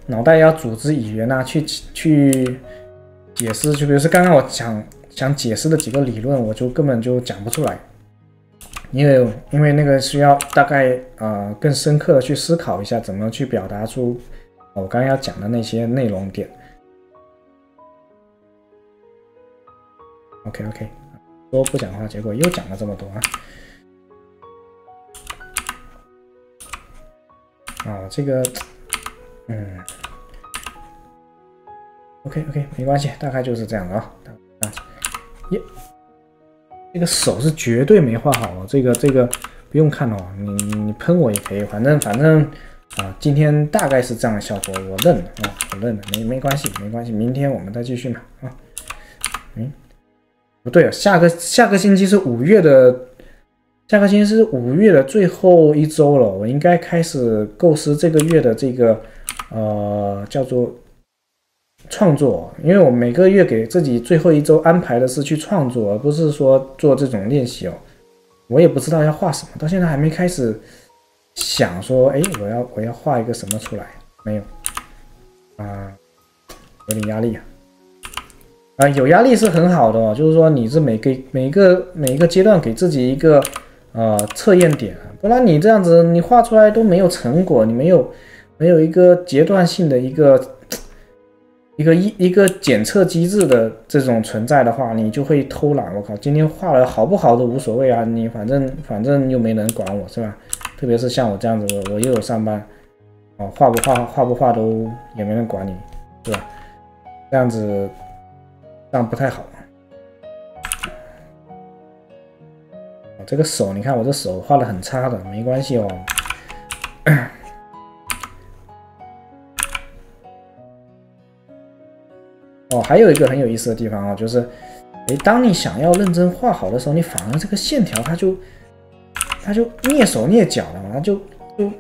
脑袋要组织语言啊，去去解释，就比如说刚刚我想想解释的几个理论，我就根本就讲不出来。因为因为那个需要大概呃更深刻的去思考一下，怎么去表达出我刚刚要讲的那些内容点。OK OK，说不讲话，结果又讲了这么多啊！啊，这个嗯，OK OK，没关系，大概就是这样的啊，啊，耶。这个手是绝对没画好哦，这个这个不用看哦，你你喷我也可以，反正反正啊，今天大概是这样的效果，我认了啊，我认了，没没关系没关系，明天我们再继续嘛啊，嗯，不对啊，下个下个星期是五月的，下个星期是五月的最后一周了，我应该开始构思这个月的这个呃叫做。创作，因为我每个月给自己最后一周安排的是去创作，而不是说做这种练习哦。我也不知道要画什么，到现在还没开始想说，哎，我要我要画一个什么出来？没有啊，有点压力啊。啊，有压力是很好的哦，就是说你是每个每个每一个阶段给自己一个呃测验点，不然你这样子你画出来都没有成果，你没有没有一个阶段性的一个。一个一一个检测机制的这种存在的话，你就会偷懒。我靠，今天画的好不好都无所谓啊，你反正反正又没人管我，是吧？特别是像我这样子，我我又有上班，哦，画不画画不画都也没人管你，是吧？这样子这样不太好。这个手，你看我这手画的很差的，没关系哦。哦，还有一个很有意思的地方啊，就是，哎，当你想要认真画好的时候，你反而这个线条它就，他就蹑手蹑脚的嘛，就就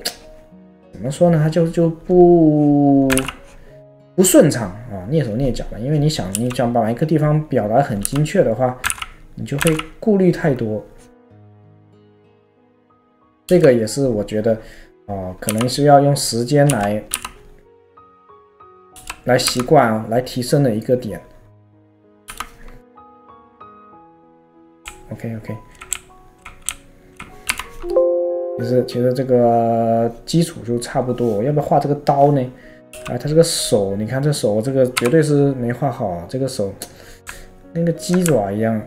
怎么说呢？他就就不不顺畅啊，蹑手蹑脚的。因为你想，你想把一个地方表达很精确的话，你就会顾虑太多。这个也是我觉得，啊，可能是要用时间来。来习惯啊，来提升的一个点。OK OK，其实其实这个基础就差不多，要不要画这个刀呢？啊，他这个手，你看这手，这个绝对是没画好，这个手跟个鸡爪一样。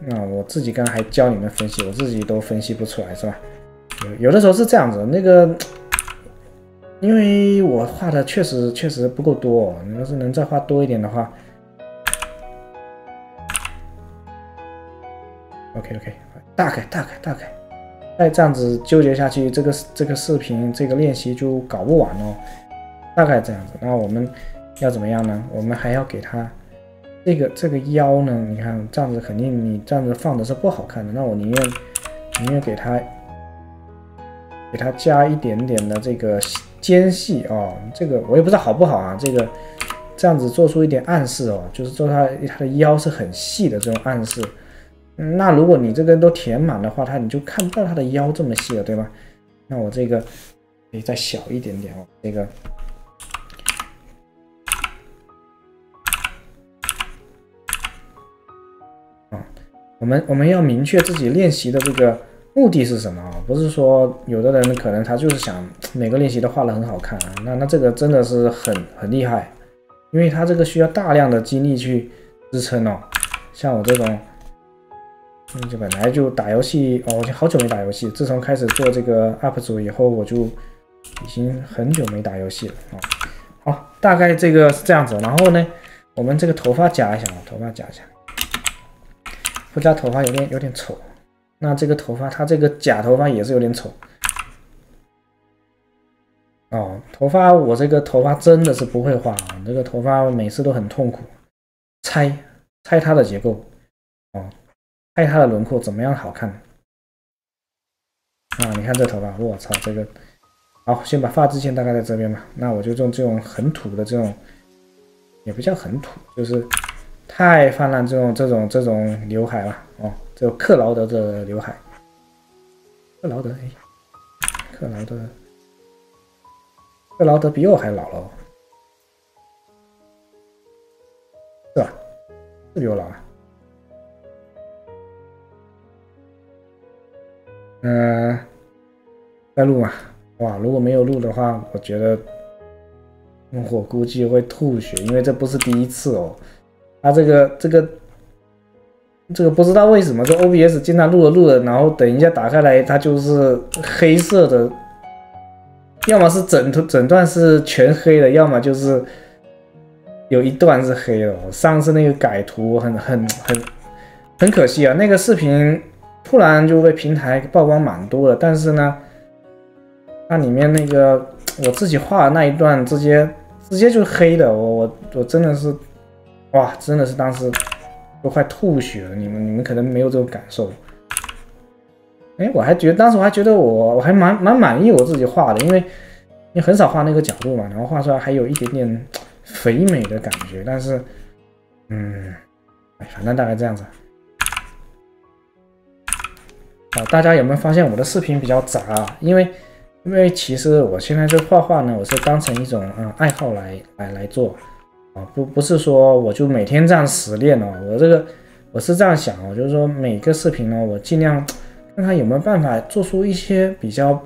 那我自己刚刚还教你们分析，我自己都分析不出来，是吧？有有的时候是这样子，那个。因为我画的确实确实不够多，你要是能再画多一点的话，OK OK，大概大概大概，再这样子纠结下去，这个这个视频这个练习就搞不完了，大概这样子。那我们要怎么样呢？我们还要给他这个这个腰呢？你看这样子肯定你这样子放的是不好看的，那我宁愿宁愿给他给他加一点点的这个。纤细哦，这个我也不知道好不好啊。这个这样子做出一点暗示哦，就是做它它的腰是很细的这种暗示。那如果你这个都填满的话，它你就看不到它的腰这么细了，对吧？那我这个可以再小一点点哦，这个啊，我们我们要明确自己练习的这个。目的是什么啊？不是说有的人可能他就是想每个练习都画的很好看啊，那那这个真的是很很厉害，因为他这个需要大量的精力去支撑哦。像我这种，嗯，就本来就打游戏哦，我好久没打游戏，自从开始做这个 UP 主以后，我就已经很久没打游戏了啊。好，大概这个是这样子，然后呢，我们这个头发夹一下啊，头发夹一下，不夹头发有点有点丑。那这个头发，它这个假头发也是有点丑哦。头发，我这个头发真的是不会画啊，这个头发每次都很痛苦，拆拆它的结构哦，拆它的轮廓怎么样好看啊？你看这头发，我操，这个好，先把发际线大概在这边吧。那我就用这种很土的这种，也不叫很土，就是太泛滥这种这种这种刘海了哦。这克劳德的刘海，克劳德，哎，克劳德，克劳德比我还老了，是吧？是比我老啊？嗯，在录嘛？哇，如果没有录的话，我觉得我估计会吐血，因为这不是第一次哦，他这个这个。这个不知道为什么，这 OBS 经常录着录着，然后等一下打开来，它就是黑色的，要么是整整段是全黑的，要么就是有一段是黑的。上次那个改图很很很很可惜啊，那个视频突然就被平台曝光蛮多的，但是呢，它里面那个我自己画的那一段直接直接就黑的，我我我真的是，哇，真的是当时。都快吐血了，你们你们可能没有这种感受。哎，我还觉得当时我还觉得我我还蛮蛮满意我自己画的，因为你很少画那个角度嘛，然后画出来还有一点点 肥美的感觉。但是，嗯，哎，反正大概这样子。啊，大家有没有发现我的视频比较杂？啊因为因为其实我现在这画画呢，我是当成一种嗯爱好来来来做。啊，不不是说我就每天这样死练哦，我这个我是这样想哦，就是说每个视频呢，我尽量看看有没有办法做出一些比较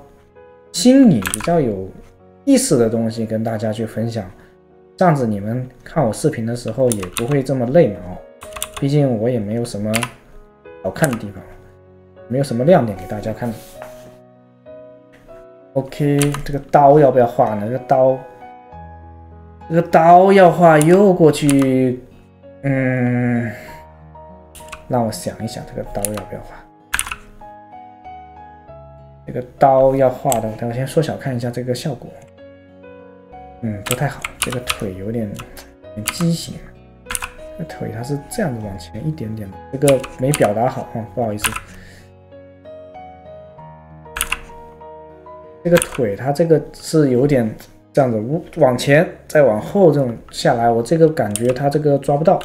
新颖、比较有意思的东西跟大家去分享，这样子你们看我视频的时候也不会这么累嘛哦，毕竟我也没有什么好看的地方，没有什么亮点给大家看。OK，这个刀要不要画呢？这个刀。这个刀要画，又过去，嗯，让我想一想，这个刀要不要画？这个刀要画的，等我先缩小看一下这个效果。嗯，不太好，这个腿有点有点畸形。这腿它是这样子往前一点点的，这个没表达好啊，不好意思。这个腿它这个是有点这样子，往前再往后这种下来，我这个感觉它这个抓不到。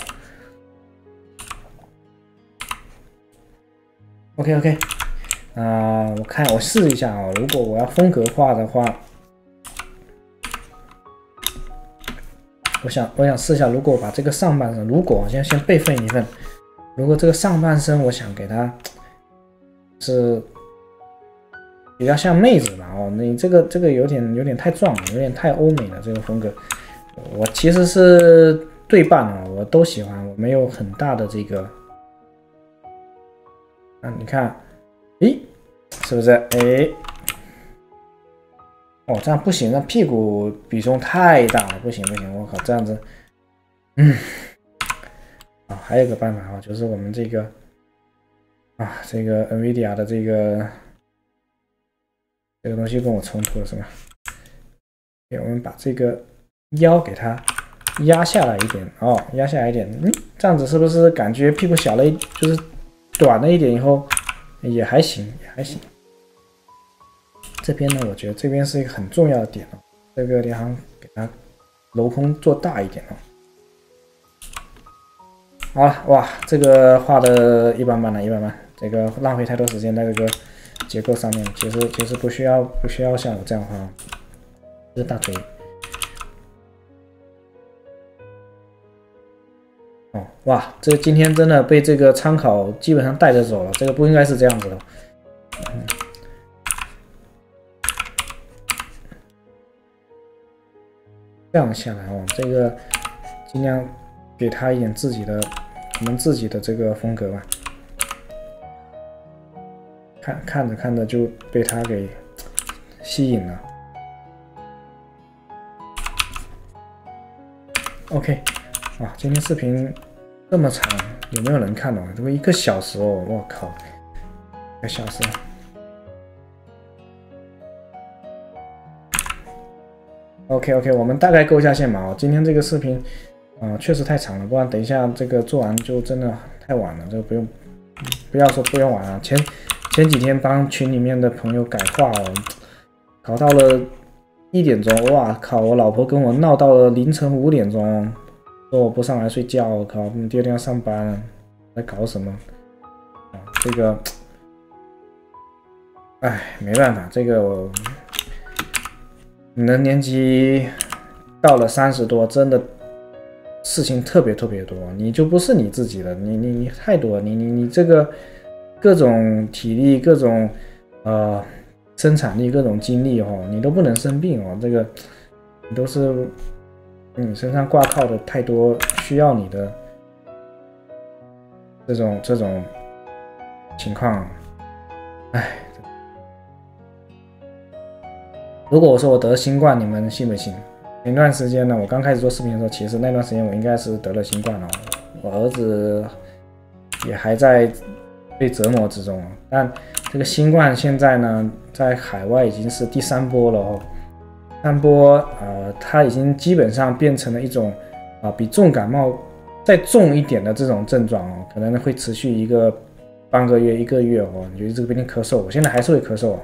OK OK，啊，我看我试一下啊，如果我要风格化的话。我想，我想试一下，如果把这个上半身，如果先先备份一份，如果这个上半身，我想给它是比较像妹子吧，你这个这个有点有点太壮了，有点太欧美了这个风格。我其实是对半啊，我都喜欢，我没有很大的这个。啊，你看，诶，是不是？诶。哦，这样不行，那屁股比重太大了，不行不行，我靠，这样子，嗯，啊，还有个办法啊，就是我们这个啊，这个 NVIDIA 的这个这个东西跟我冲突了是吧？我们把这个腰给它压下来一点哦，压下来一点，嗯，这样子是不是感觉屁股小了一，就是短了一点以后也还行，也还行。这边呢，我觉得这边是一个很重要的点哦，这个地方给它镂空做大一点哦。好了，哇，这个画的一般般了，一般般，这个浪费太多时间在这个结构上面，其实其实不需要不需要像我这样哈，这是大腿。哦，哇，这今天真的被这个参考基本上带着走了，这个不应该是这样子的。这样下来哦，这个尽量给他一点自己的，我们自己的这个风格吧。看看着看着就被他给吸引了。OK，哇，今天视频这么长，有没有人看懂？怎么一个小时哦，我靠，一个小时。OK OK，我们大概勾一下线嘛。今天这个视频，啊，确实太长了，不然等一下这个做完就真的太晚了。这个不用，不要说不用晚啊。前前几天帮群里面的朋友改画哦，搞到了一点钟，哇靠！我老婆跟我闹到了凌晨五点钟，说我不上来睡觉，我靠，第二天要上班，在搞什么？啊，这个，哎，没办法，这个。你的年纪到了三十多，真的事情特别特别多，你就不是你自己的，你你你太多，你你你这个各种体力、各种呃生产力、各种精力哦，你都不能生病哦，这个你都是你身上挂靠的太多，需要你的这种这种情况，哎。如果我说我得新冠，你们信不信？前段时间呢，我刚开始做视频的时候，其实那段时间我应该是得了新冠了。我儿子也还在被折磨之中。但这个新冠现在呢，在海外已经是第三波了哦。三波，呃，它已经基本上变成了一种啊，比重感冒再重一点的这种症状哦，可能会持续一个半个月、一个月哦。你觉得这个病咳嗽，我现在还是会咳嗽啊。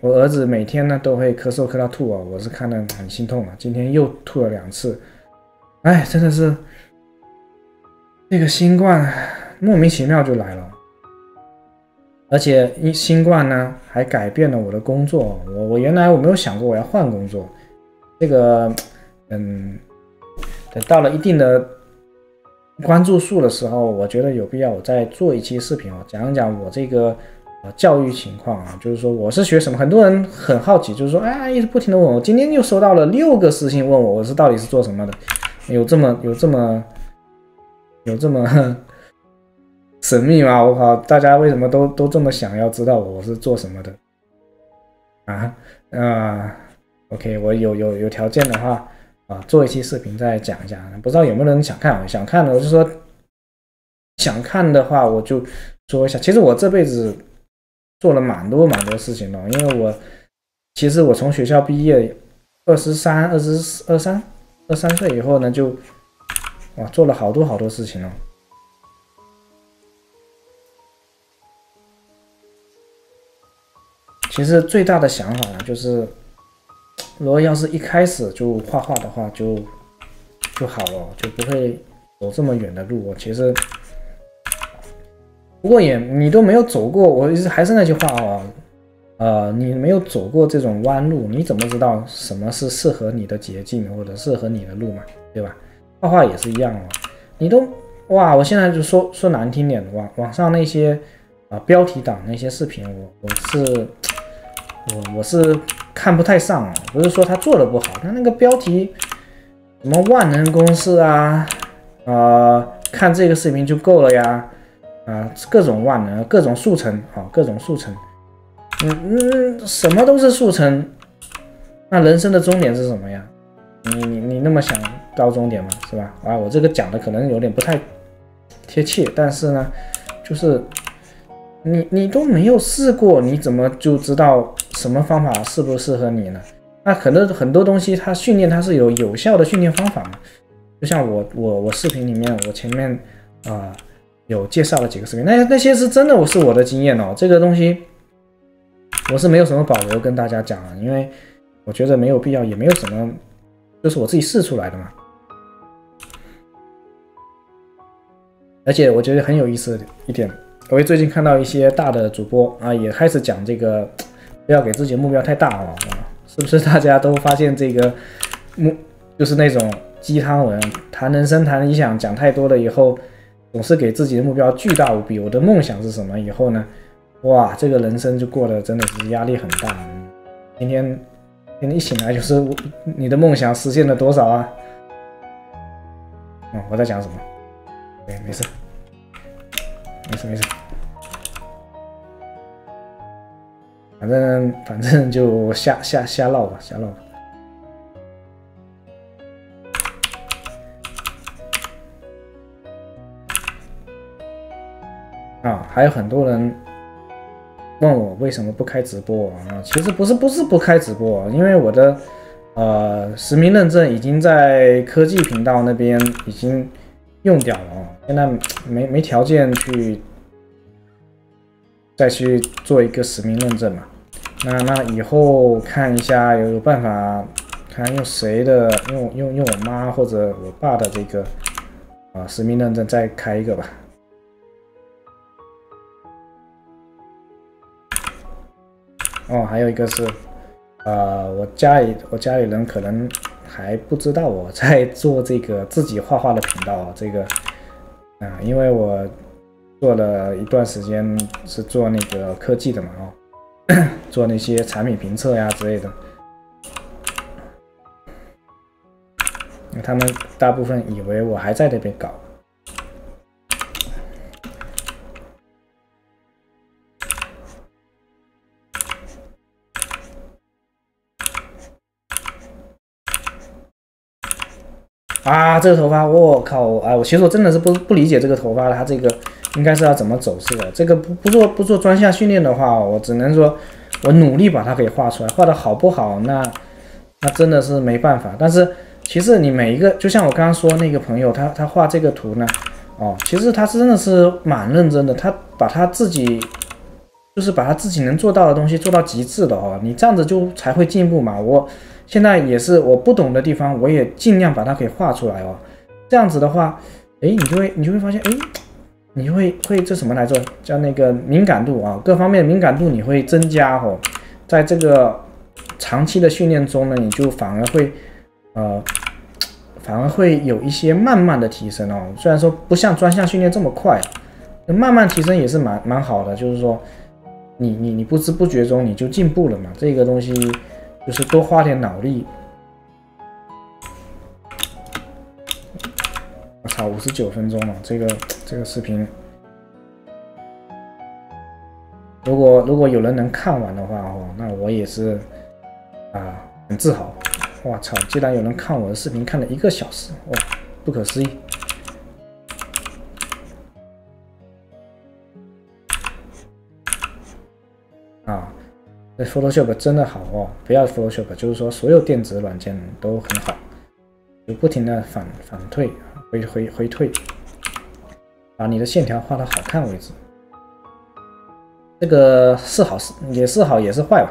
我儿子每天呢都会咳嗽咳到吐啊，我是看得很心痛啊。今天又吐了两次，哎，真的是那个新冠莫名其妙就来了，而且因新冠呢还改变了我的工作。我我原来我没有想过我要换工作，这个嗯，等到了一定的关注数的时候，我觉得有必要我再做一期视频哦，讲一讲我这个。呃，教育情况啊，就是说我是学什么？很多人很好奇，就是说，哎，一直不停的问我。今天又收到了六个私信问我，我是到底是做什么的？有这么有这么有这么神秘吗？我靠，大家为什么都都这么想要知道我是做什么的？啊啊，OK，我有有有条件的话啊，做一期视频再讲一下。不知道有没有人想看？想看的，我就说想看的话，我就说一下。其实我这辈子。做了蛮多蛮多事情的，因为我其实我从学校毕业，二十三、二十二三、二三岁以后呢，就哇做了好多好多事情了。其实最大的想法呢，就是，如果要是一开始就画画的话，就就好了，就不会走这么远的路。其实。不过也你都没有走过，我还是那句话啊，呃，你没有走过这种弯路，你怎么知道什么是适合你的捷径或者适合你的路嘛？对吧？画画也是一样哦，你都哇，我现在就说说难听点，网网上那些啊标题党那些视频，我我是我我是看不太上啊，不是说他做的不好，他那个标题什么万能公式啊，啊，看这个视频就够了呀。啊，各种万能，各种速成，啊，各种速成，嗯嗯，什么都是速成，那人生的终点是什么呀？你你你那么想到终点吗？是吧？啊，我这个讲的可能有点不太贴切，但是呢，就是你你都没有试过，你怎么就知道什么方法适不适合你呢？那可能很多东西它训练它是有有效的训练方法嘛，就像我我我视频里面我前面啊。有介绍了几个视频，那那些是真的，我是我的经验哦。这个东西我是没有什么保留跟大家讲啊，因为我觉得没有必要，也没有什么，就是我自己试出来的嘛。而且我觉得很有意思一点，我也最近看到一些大的主播啊，也开始讲这个，不要给自己目标太大哦。是不是大家都发现这个目就是那种鸡汤文，谈人生谈理想讲太多了以后。总是给自己的目标巨大无比。我的梦想是什么？以后呢？哇，这个人生就过得真的是压力很大。今天，今天一醒来就是你的梦想实现了多少啊？嗯，我在讲什么？哎，没事，没事没事，反正反正就瞎瞎瞎唠吧，瞎唠吧。啊，还有很多人问我为什么不开直播啊？其实不是不是不开直播，因为我的呃实名认证已经在科技频道那边已经用掉了哦，现在 没没条件去再去做一个实名认证嘛。那那以后看一下有有办法，看用谁的，用用用我妈或者我爸的这个啊实名认证再开一个吧。哦，还有一个是，呃，我家里我家里人可能还不知道我在做这个自己画画的频道，这个啊，因为我做了一段时间是做那个科技的嘛，哦，做那些产品评测呀之类的，他们大部分以为我还在那边搞。啊，这个头发，我靠！哎，我其实我真的是不不理解这个头发，它这个应该是要怎么走势的？这个不不做不做专项训练的话，我只能说，我努力把它给画出来，画的好不好？那那真的是没办法。但是其实你每一个，就像我刚刚说那个朋友，他他画这个图呢，哦，其实他真的是蛮认真的，他把他自己就是把他自己能做到的东西做到极致的哦，你这样子就才会进步嘛。我。现在也是我不懂的地方，我也尽量把它给画出来哦。这样子的话，哎，你就会你就会发现，哎，你会会这什么来着？叫那个敏感度啊，各方面敏感度你会增加哦。在这个长期的训练中呢，你就反而会呃，反而会有一些慢慢的提升哦。虽然说不像专项训练这么快，慢慢提升也是蛮蛮好的。就是说，你你你不知不觉中你就进步了嘛。这个东西。就是多花点脑力。我操，五十九分钟了，这个这个视频，如果如果有人能看完的话哦，那我也是啊很自豪。我操，竟然有人看我的视频看了一个小时，哇，不可思议。啊 Photoshop 真的好哦，不要 Photoshop，就是说所有电子软件都很好，就不停的反反退回回回退，把你的线条画的好看为止。这个是好是也是好也是坏吧？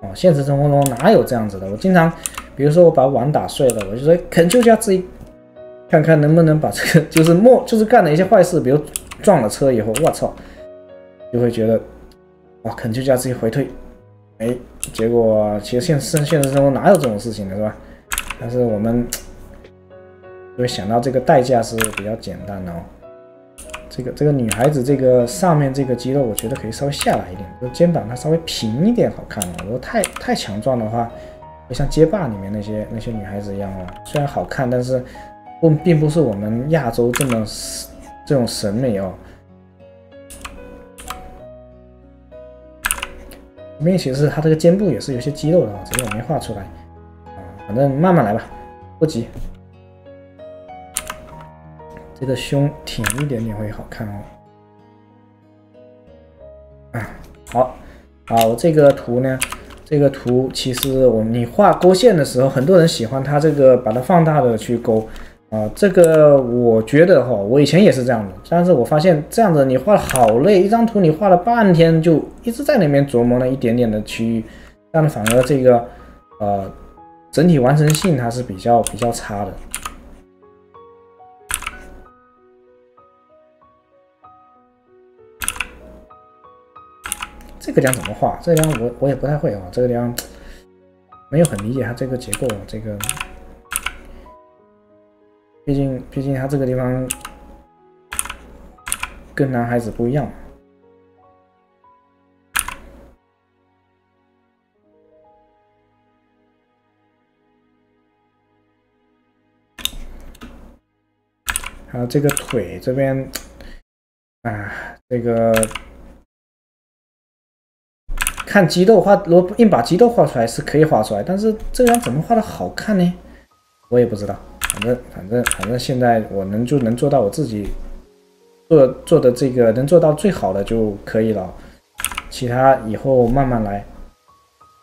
哦，现实生活中哪有这样子的？我经常，比如说我把碗打碎了，我就说 Ctrl 加 Z，看看能不能把这个 就是莫就是干了一些坏事，比如撞了车以后，我操，就会觉得哇，Ctrl 加 Z 回退，哎，结果其实现现现实生活哪有这种事情的是吧？但是我们就会想到这个代价是比较简单的哦。这个这个女孩子这个上面这个肌肉，我觉得可以稍微下来一点，就肩膀它稍微平一点好看哦。如果太太强壮的话，会像街霸里面那些那些女孩子一样哦，虽然好看，但是不并不是我们亚洲这么这种审美哦。后面其实它这个肩部也是有些肌肉的啊，只是我没画出来，反正慢慢来吧，不急。这个胸挺一点点会好看哦。啊，好，好，这个图呢，这个图其实我你画勾线的时候，很多人喜欢它这个把它放大的去勾啊。这个我觉得哈，我以前也是这样的，但是我发现这样子你画好累，一张图你画了半天，就一直在那边琢磨那一点点的区域，这样反而这个呃整体完成性它是比较比较差的。这个地方怎么画？这个地方我我也不太会啊。这个地方没有很理解它这个结构。这个毕竟毕竟他这个地方跟男孩子不一样。还有这个腿这边，啊，这个。看肌肉画，如果硬把肌肉画出来是可以画出来，但是这样怎么画的好看呢？我也不知道。反正反正反正现在我能就能做到我自己做做的这个能做到最好的就可以了，其他以后慢慢来。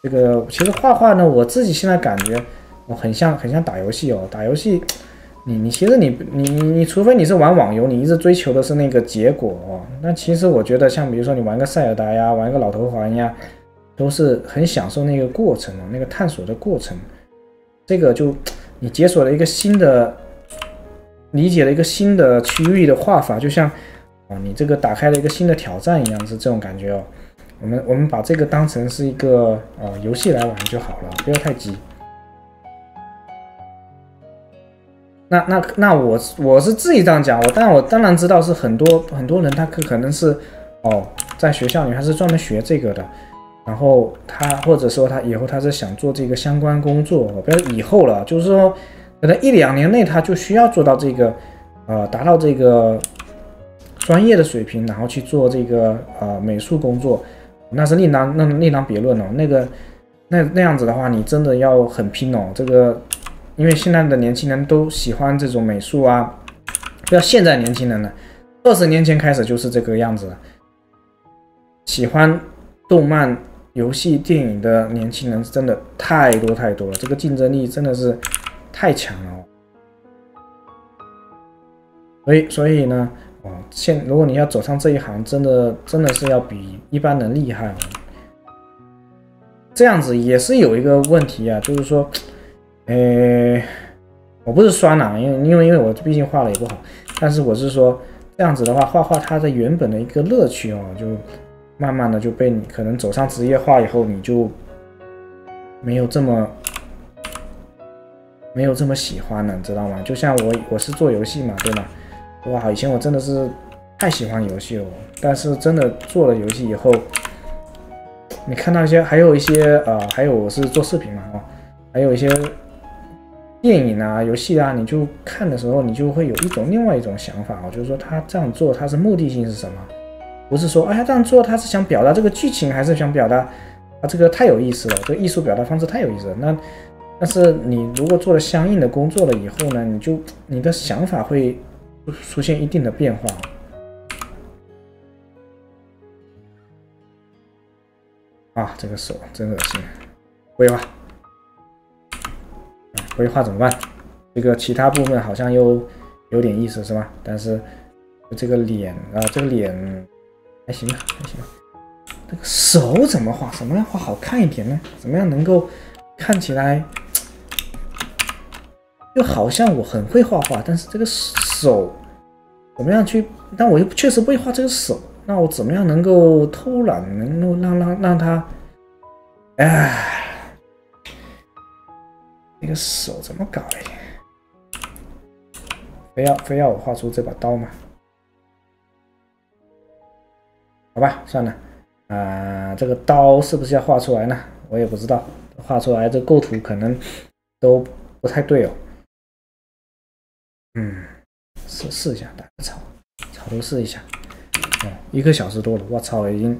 这个其实画画呢，我自己现在感觉我很像很像打游戏哦，打游戏你你其实你你你你除非你是玩网游，你一直追求的是那个结果哦。那其实我觉得像比如说你玩个塞尔达呀，玩个老头环呀。都是很享受那个过程的，那个探索的过程。这个就你解锁了一个新的，理解了一个新的区域的画法，就像啊，你这个打开了一个新的挑战一样，是这种感觉哦。我们我们把这个当成是一个呃游戏来玩就好了，不要太急。那那那我我是自己这样讲，我当然我当然知道是很多很多人他可可能是哦，在学校里他是专门学这个的。然后他或者说他以后他是想做这个相关工作，不要以后了，就是说可能一两年内他就需要做到这个，呃，达到这个专业的水平，然后去做这个呃美术工作，那是另当那另当别论了。那个那那样子的话，你真的要很拼哦。这个因为现在的年轻人都喜欢这种美术啊，不要现在年轻人了，二十年前开始就是这个样子了，喜欢动漫。游戏、电影的年轻人真的太多太多了，这个竞争力真的是太强了。所以，所以呢，哦，现如果你要走上这一行，真的真的是要比一般人厉害。这样子也是有一个问题啊，就是说，呃，我不是酸呐，因为因为因为我毕竟画的也不好，但是我是说，这样子的话，画画它的原本的一个乐趣哦，就。慢慢的就被你可能走上职业化以后，你就没有这么没有这么喜欢了，你知道吗？就像我我是做游戏嘛，对吗？哇，以前我真的是太喜欢游戏了，但是真的做了游戏以后，你看到一些，还有一些呃，还有我是做视频嘛，哦，还有一些电影啊、游戏啊，你就看的时候，你就会有一种另外一种想法哦，就是说他这样做，他是目的性是什么？不是说，哎呀，这样做他是想表达这个剧情，还是想表达啊？这个太有意思了，这个艺术表达方式太有意思了。那，但是你如果做了相应的工作了以后呢，你就你的想法会出现一定的变化。啊，这个手真恶心，不会画，不会画怎么办？这个其他部分好像又有点意思是吧？但是这个脸啊，这个脸还行吧，还行吧。这个手怎么画？怎么样画好看一点呢？怎么样能够看起来又好像我很会画画？但是这个手怎么样去？但我又确实不会画这个手。那我怎么样能够偷懒，能够让让让他，哎，那个手怎么搞呀？非要非要我画出这把刀吗？好吧，算了，啊，这个刀是不是要画出来呢？我也不知道，画出来这构图可能都不太对哦。嗯，试试一下，打个草，草图试一下。一个小时多了，我操，已经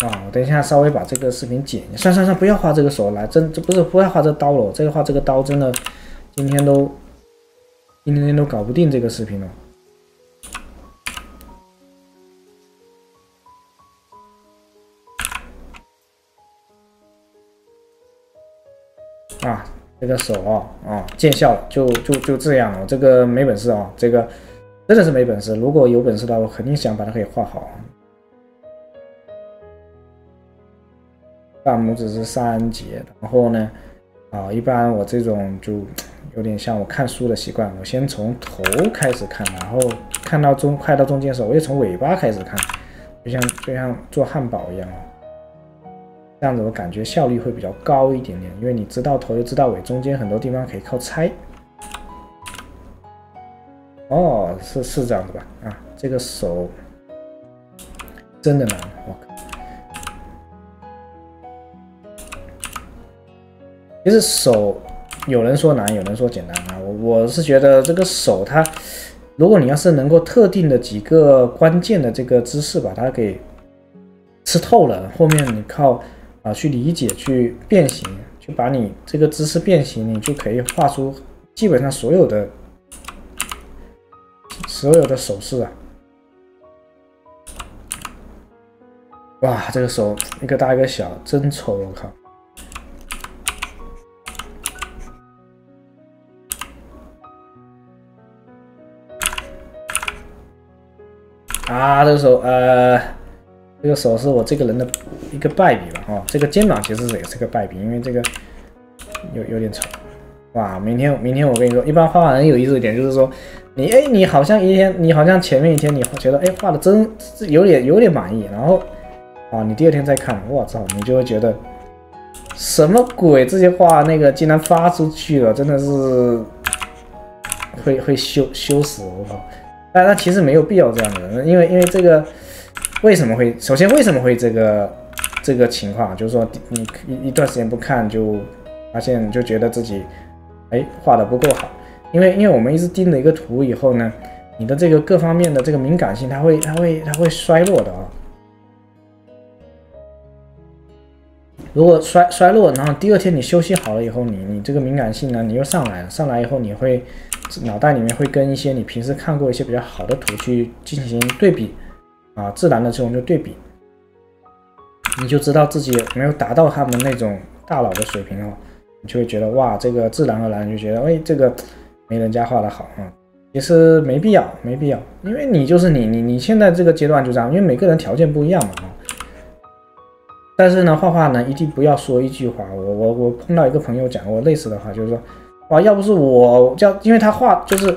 啊！我等一下稍微把这个视频剪一下，算算算，不要画这个手了，真这不是不要画这刀了，这个画这个刀真的，今天都今天都搞不定这个视频了。啊，这个手啊啊见效了，就就就这样了，这个没本事啊，这个。真的是没本事。如果有本事的话，我肯定想把它给画好。大拇指是三节，然后呢，啊，一般我这种就有点像我看书的习惯，我先从头开始看，然后看到中快到中间的时候，我又从尾巴开始看，就像就像做汉堡一样。这样子我感觉效率会比较高一点点，因为你知道头又知道尾，中间很多地方可以靠猜。哦，是是这样子吧？啊，这个手真的难，我！其实手有人说难，有人说简单啊。我我是觉得这个手它，如果你要是能够特定的几个关键的这个姿势把它给吃透了，后面你靠啊去理解、去变形，就把你这个姿势变形，你就可以画出基本上所有的。所有的手势啊！哇，这个手一个大一个小，真丑！我靠！啊，这个手，呃，这个手是我这个人的一个败笔吧？哦，这个肩膀其实也是个败笔，因为这个有有点丑。哇，明天明天我跟你说，一般画画人有意思一点，就是说。你哎，你好像一天，你好像前面一天你觉得哎画的真有点有点满意，然后啊你第二天再看，我操，你就会觉得什么鬼？这些画那个竟然发出去了，真的是会会羞羞死我靠！但他其实没有必要这样的，因为因为这个为什么会？首先为什么会这个这个情况？就是说你一一段时间不看就发现就觉得自己哎画的不够好。因为，因为我们一直盯着一个图以后呢，你的这个各方面的这个敏感性，它会，它会，它会衰落的啊。如果衰衰落，然后第二天你休息好了以后，你你这个敏感性呢，你又上来了，上来以后，你会脑袋里面会跟一些你平时看过一些比较好的图去进行对比啊，自然的这种就对比，你就知道自己没有达到他们那种大佬的水平哦，你就会觉得哇，这个自然而然就觉得，哎，这个。没人家画的好啊，其实没必要，没必要，因为你就是你，你你现在这个阶段就这样，因为每个人条件不一样嘛啊。但是呢，画画呢一定不要说一句话，我我我碰到一个朋友讲过类似的话，就是说，哇，要不是我叫，因为他画就是，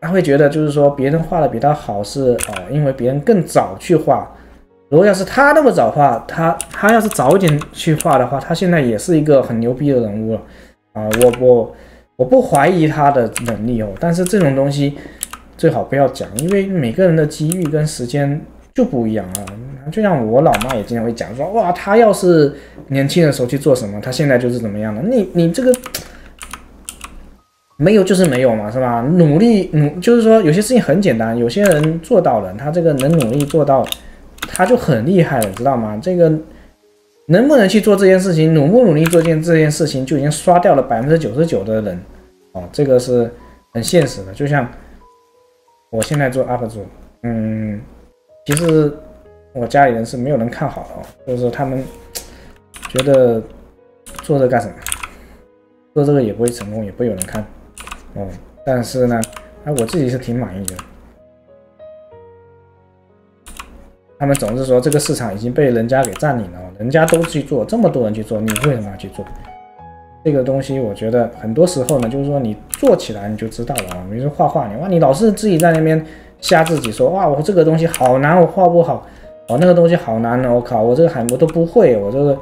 他会觉得就是说别人画的比他好是哦，因为别人更早去画。如果要是他那么早画，他他要是早点去画的话，他现在也是一个很牛逼的人物了啊，我我。我不怀疑他的能力哦，但是这种东西最好不要讲，因为每个人的机遇跟时间就不一样啊。就像我老妈也经常会讲说，哇，他要是年轻的时候去做什么，他现在就是怎么样的。你你这个没有就是没有嘛，是吧？努力努就是说有些事情很简单，有些人做到了，他这个能努力做到，他就很厉害了，知道吗？这个。能不能去做这件事情，努不努力做件这件事情，就已经刷掉了百分之九十九的人，哦，这个是很现实的。就像我现在做 UP 主，嗯，其实我家里人是没有人看好的哦，就是他们觉得做这干什么？做这个也不会成功，也不会有人看哦。但是呢，那我自己是挺满意的。他们总是说这个市场已经被人家给占领了，人家都去做，这么多人去做，你为什么要去做？这个东西我觉得很多时候呢，就是说你做起来你就知道了啊。比如说画画，你哇，你老是自己在那边瞎自己说，哇，我这个东西好难，我画不好，哦，那个东西好难，我靠，我这个海我都不会，我这个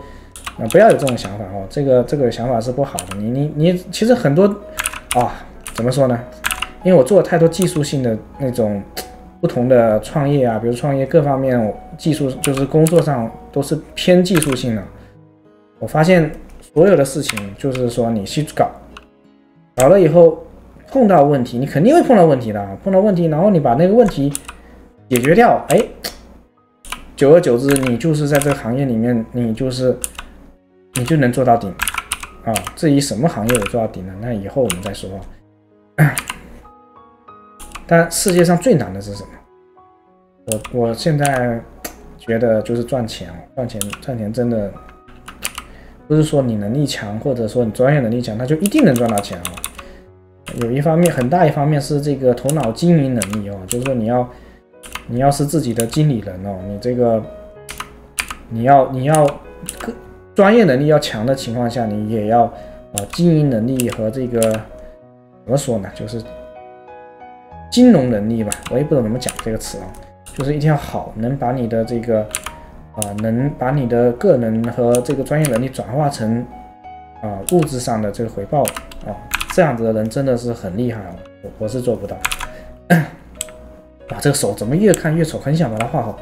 啊，不要有这种想法哦，这个这个想法是不好的。你你你，其实很多啊，怎么说呢？因为我做了太多技术性的那种。不同的创业啊，比如创业各方面技术，就是工作上都是偏技术性的。我发现所有的事情，就是说你去搞，搞了以后碰到问题，你肯定会碰到问题的。碰到问题，然后你把那个问题解决掉，哎，久而久之，你就是在这个行业里面，你就是你就能做到顶啊。至于什么行业我做到顶了？那以后我们再说。但世界上最难的是什么？我我现在觉得就是赚钱，赚钱赚钱真的不是说你能力强或者说你专业能力强，他就一定能赚到钱啊。有一方面很大一方面是这个头脑经营能力哦，就是说你要你要是自己的经理人哦，你这个你要你要专业能力要强的情况下，你也要啊经营能力和这个怎么说呢？就是。金融能力吧，我也不知道怎么讲这个词啊，就是一定要好，能把你的这个啊，能把你的个人和这个专业能力转化成啊物质上的这个回报啊，这样子的人真的是很厉害哦，我我是做不到。哇，这个手怎么越看越丑，很想把它画好，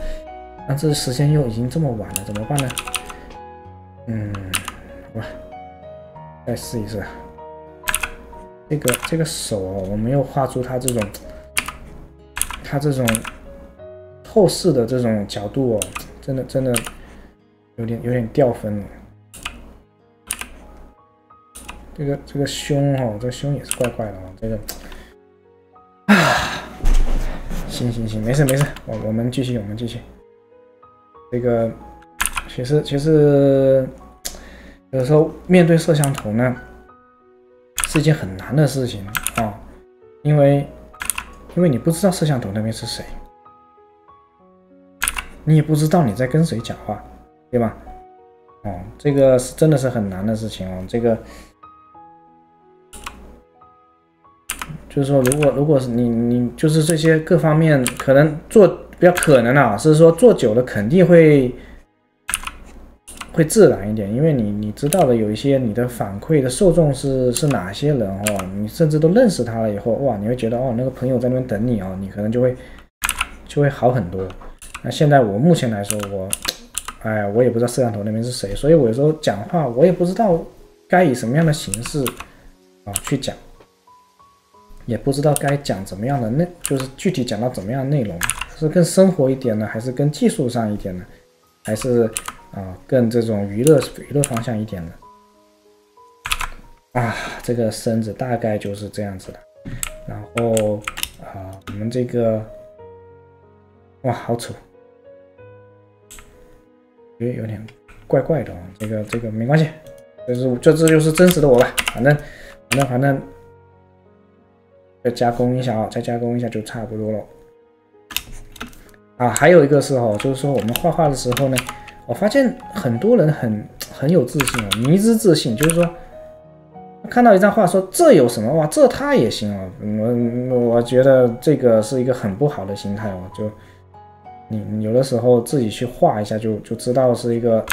但这时间又已经这么晚了，怎么办呢？嗯，好吧，再试一试。这个这个手，我没有画出它这种。它这种透视的这种角度哦，真的真的有点有点掉分了。这个这个胸哦，这个胸也是怪怪的哦，这个啊，行行行，没事没事，我我们继续我们继续。这个其实其实有时候面对摄像头呢，是一件很难的事情啊，因为。因为你不知道摄像头那边是谁，你也不知道你在跟谁讲话，对吧？哦，这个是真的是很难的事情哦。这个就是说，如果如果是你你就是这些各方面可能做比较可能啊，是说做久了肯定会。会自然一点，因为你你知道的有一些你的反馈的受众是是哪些人哦，你甚至都认识他了以后，哇，你会觉得哦，那个朋友在那边等你哦，你可能就会就会好很多。那现在我目前来说，我哎，我也不知道摄像头那边是谁，所以我有时候讲话我也不知道该以什么样的形式啊去讲，也不知道该讲怎么样的内，就是具体讲到怎么样的内容，是更生活一点呢，还是更技术上一点呢，还是？啊，更这种娱乐娱乐方向一点的啊，这个身子大概就是这样子的。然后啊，我们这个哇，好丑，有有点怪怪的啊。这个这个没关系，这是这这就是真实的我吧。反正反正反正再加工一下啊，再加工一下就差不多了。啊，还有一个是哦，就是说我们画画的时候呢。我发现很多人很很有自信哦，迷之自信，就是说看到一张画说这有什么哇，这他也行哦。我我觉得这个是一个很不好的心态哦。就你有的时候自己去画一下就就知道是一个，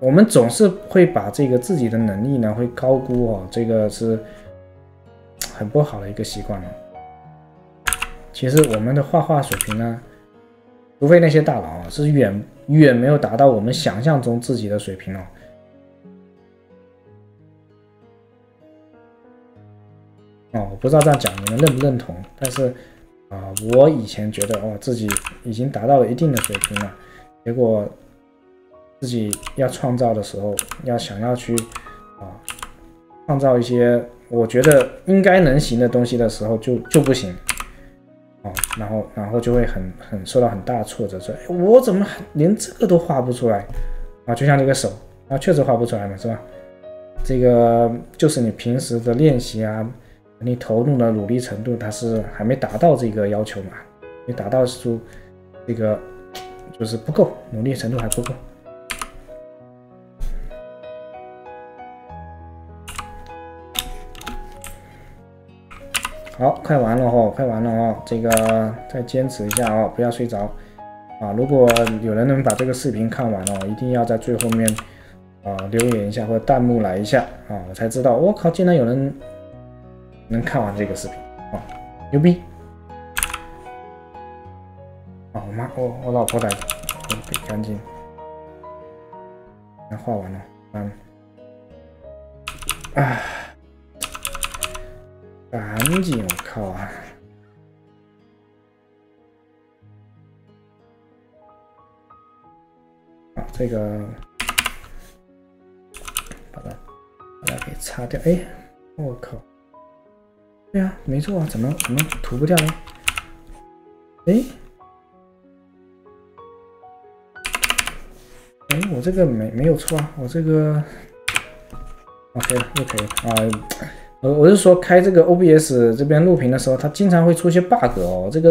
我们总是会把这个自己的能力呢会高估哦，这个是很不好的一个习惯了。其实我们的画画水平呢，除非那些大佬啊，是远。远没有达到我们想象中自己的水平哦。哦，我不知道这样讲你们认不认同，但是啊，我以前觉得哦自己已经达到了一定的水平了，结果自己要创造的时候，要想要去啊创造一些我觉得应该能行的东西的时候，就就不行。哦，然后然后就会很很受到很大挫折，说我怎么连这个都画不出来啊？就像这个手啊，确实画不出来嘛，是吧？这个就是你平时的练习啊，你投入的努力程度，它是还没达到这个要求嘛？没达到出这个就是不够，努力程度还不够。好，快完了哦，快完了哦，这个再坚持一下哦，不要睡着啊！如果有人能把这个视频看完哦，一定要在最后面啊留言一下或者弹幕来一下啊，我才知道，我靠，竟然有人能看完这个视频啊，牛逼！啊，我妈，我我老婆来了，赶紧，那画完了，嗯，啊。赶紧！我靠啊！这个把它把它给擦掉。哎，我靠！对呀，没错啊，怎么怎么涂不掉呢？哎，哎，我这个没没有错啊，我这个 OK 了，又可以啊。我我是说，开这个 OBS 这边录屏的时候，它经常会出现 bug 哦。这个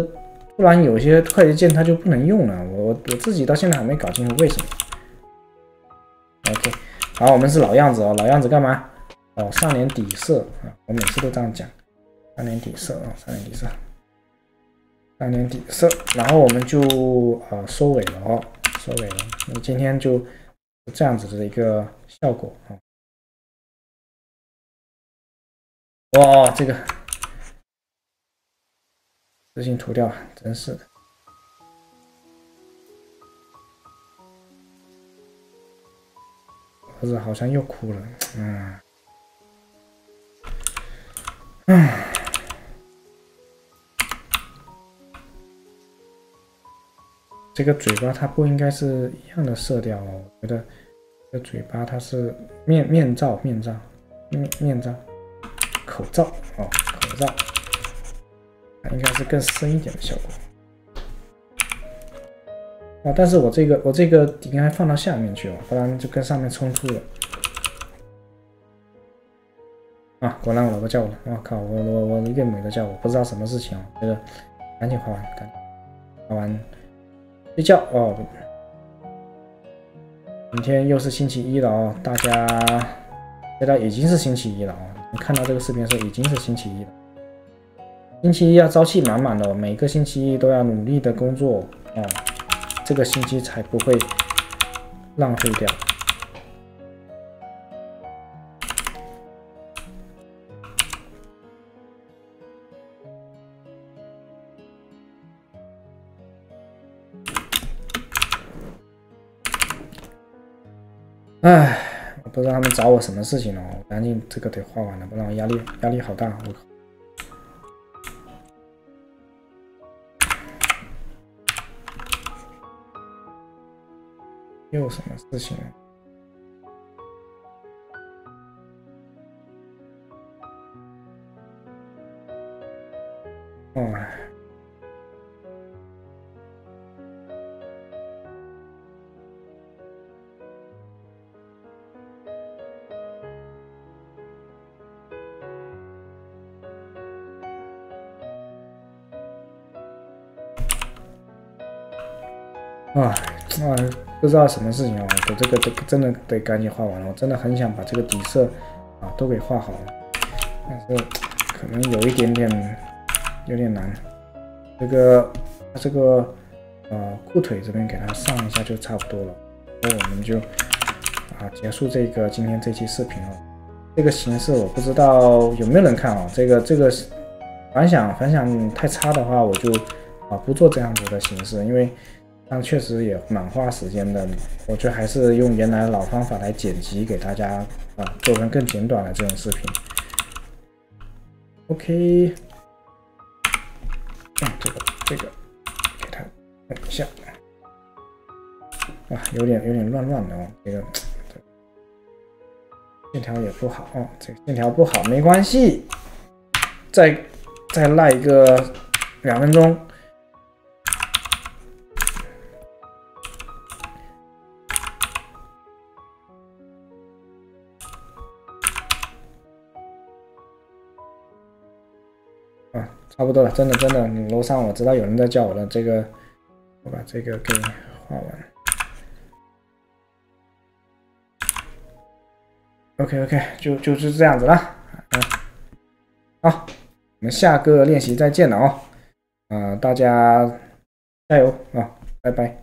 突然有些快捷键它就不能用了，我我自己到现在还没搞清楚为什么。OK，好，我们是老样子哦，老样子干嘛？哦，上脸底色啊，我每次都这样讲，上脸底色啊，上脸底色，上脸底色，然后我们就啊收尾了哦，收尾了。那今天就这样子的一个效果啊。哇，这个自行涂掉，真是的。儿子好像又哭了，嗯，嗯，这个嘴巴它不应该是一样的色调哦，我觉得这嘴巴它是面面罩面罩面面罩。口罩哦，口罩，应该是更深一点的效果啊。但是我这个我这个应该放到下面去哦，不然就跟上面冲突了啊。果然我老婆叫我了，我靠，我我我一个美的叫我，不知道什么事情哦。这个赶紧画完，赶紧画完睡觉哦。明天又是星期一了哦，大家现在已经是星期一了哦。看到这个视频的时候已经是星期一了，星期一要朝气满满的，每个星期一都要努力的工作啊，这个星期才不会浪费掉。唉。不知道他们找我什么事情了，我赶紧这个得画完了，不然我压力压力好大，我靠！又什么事情？啊啊！不知道什么事情啊，我这个都真的得赶紧画完了。我真的很想把这个底色啊都给画好了，但是可能有一点点有点难。这个这个呃裤腿这边给它上一下就差不多了。那我们就啊结束这个今天这期视频了。这个形式我不知道有没有人看啊？这个这个反响反响太差的话，我就啊不做这样子的形式，因为。但确实也蛮花时间的，我觉得还是用原来的老方法来剪辑给大家啊，做成更简短的这种视频。OK，啊，这个这个给它弄一下，啊，有点有点乱乱的哦，这个线条也不好哦，这个线条不好没关系，再再赖一个两分钟。差不多了，真的真的，你楼上我知道有人在叫我了，这个我把这个给画完。OK OK，就就是这样子了，嗯，好，我们下个练习再见了哦，啊，大家加油啊，拜拜。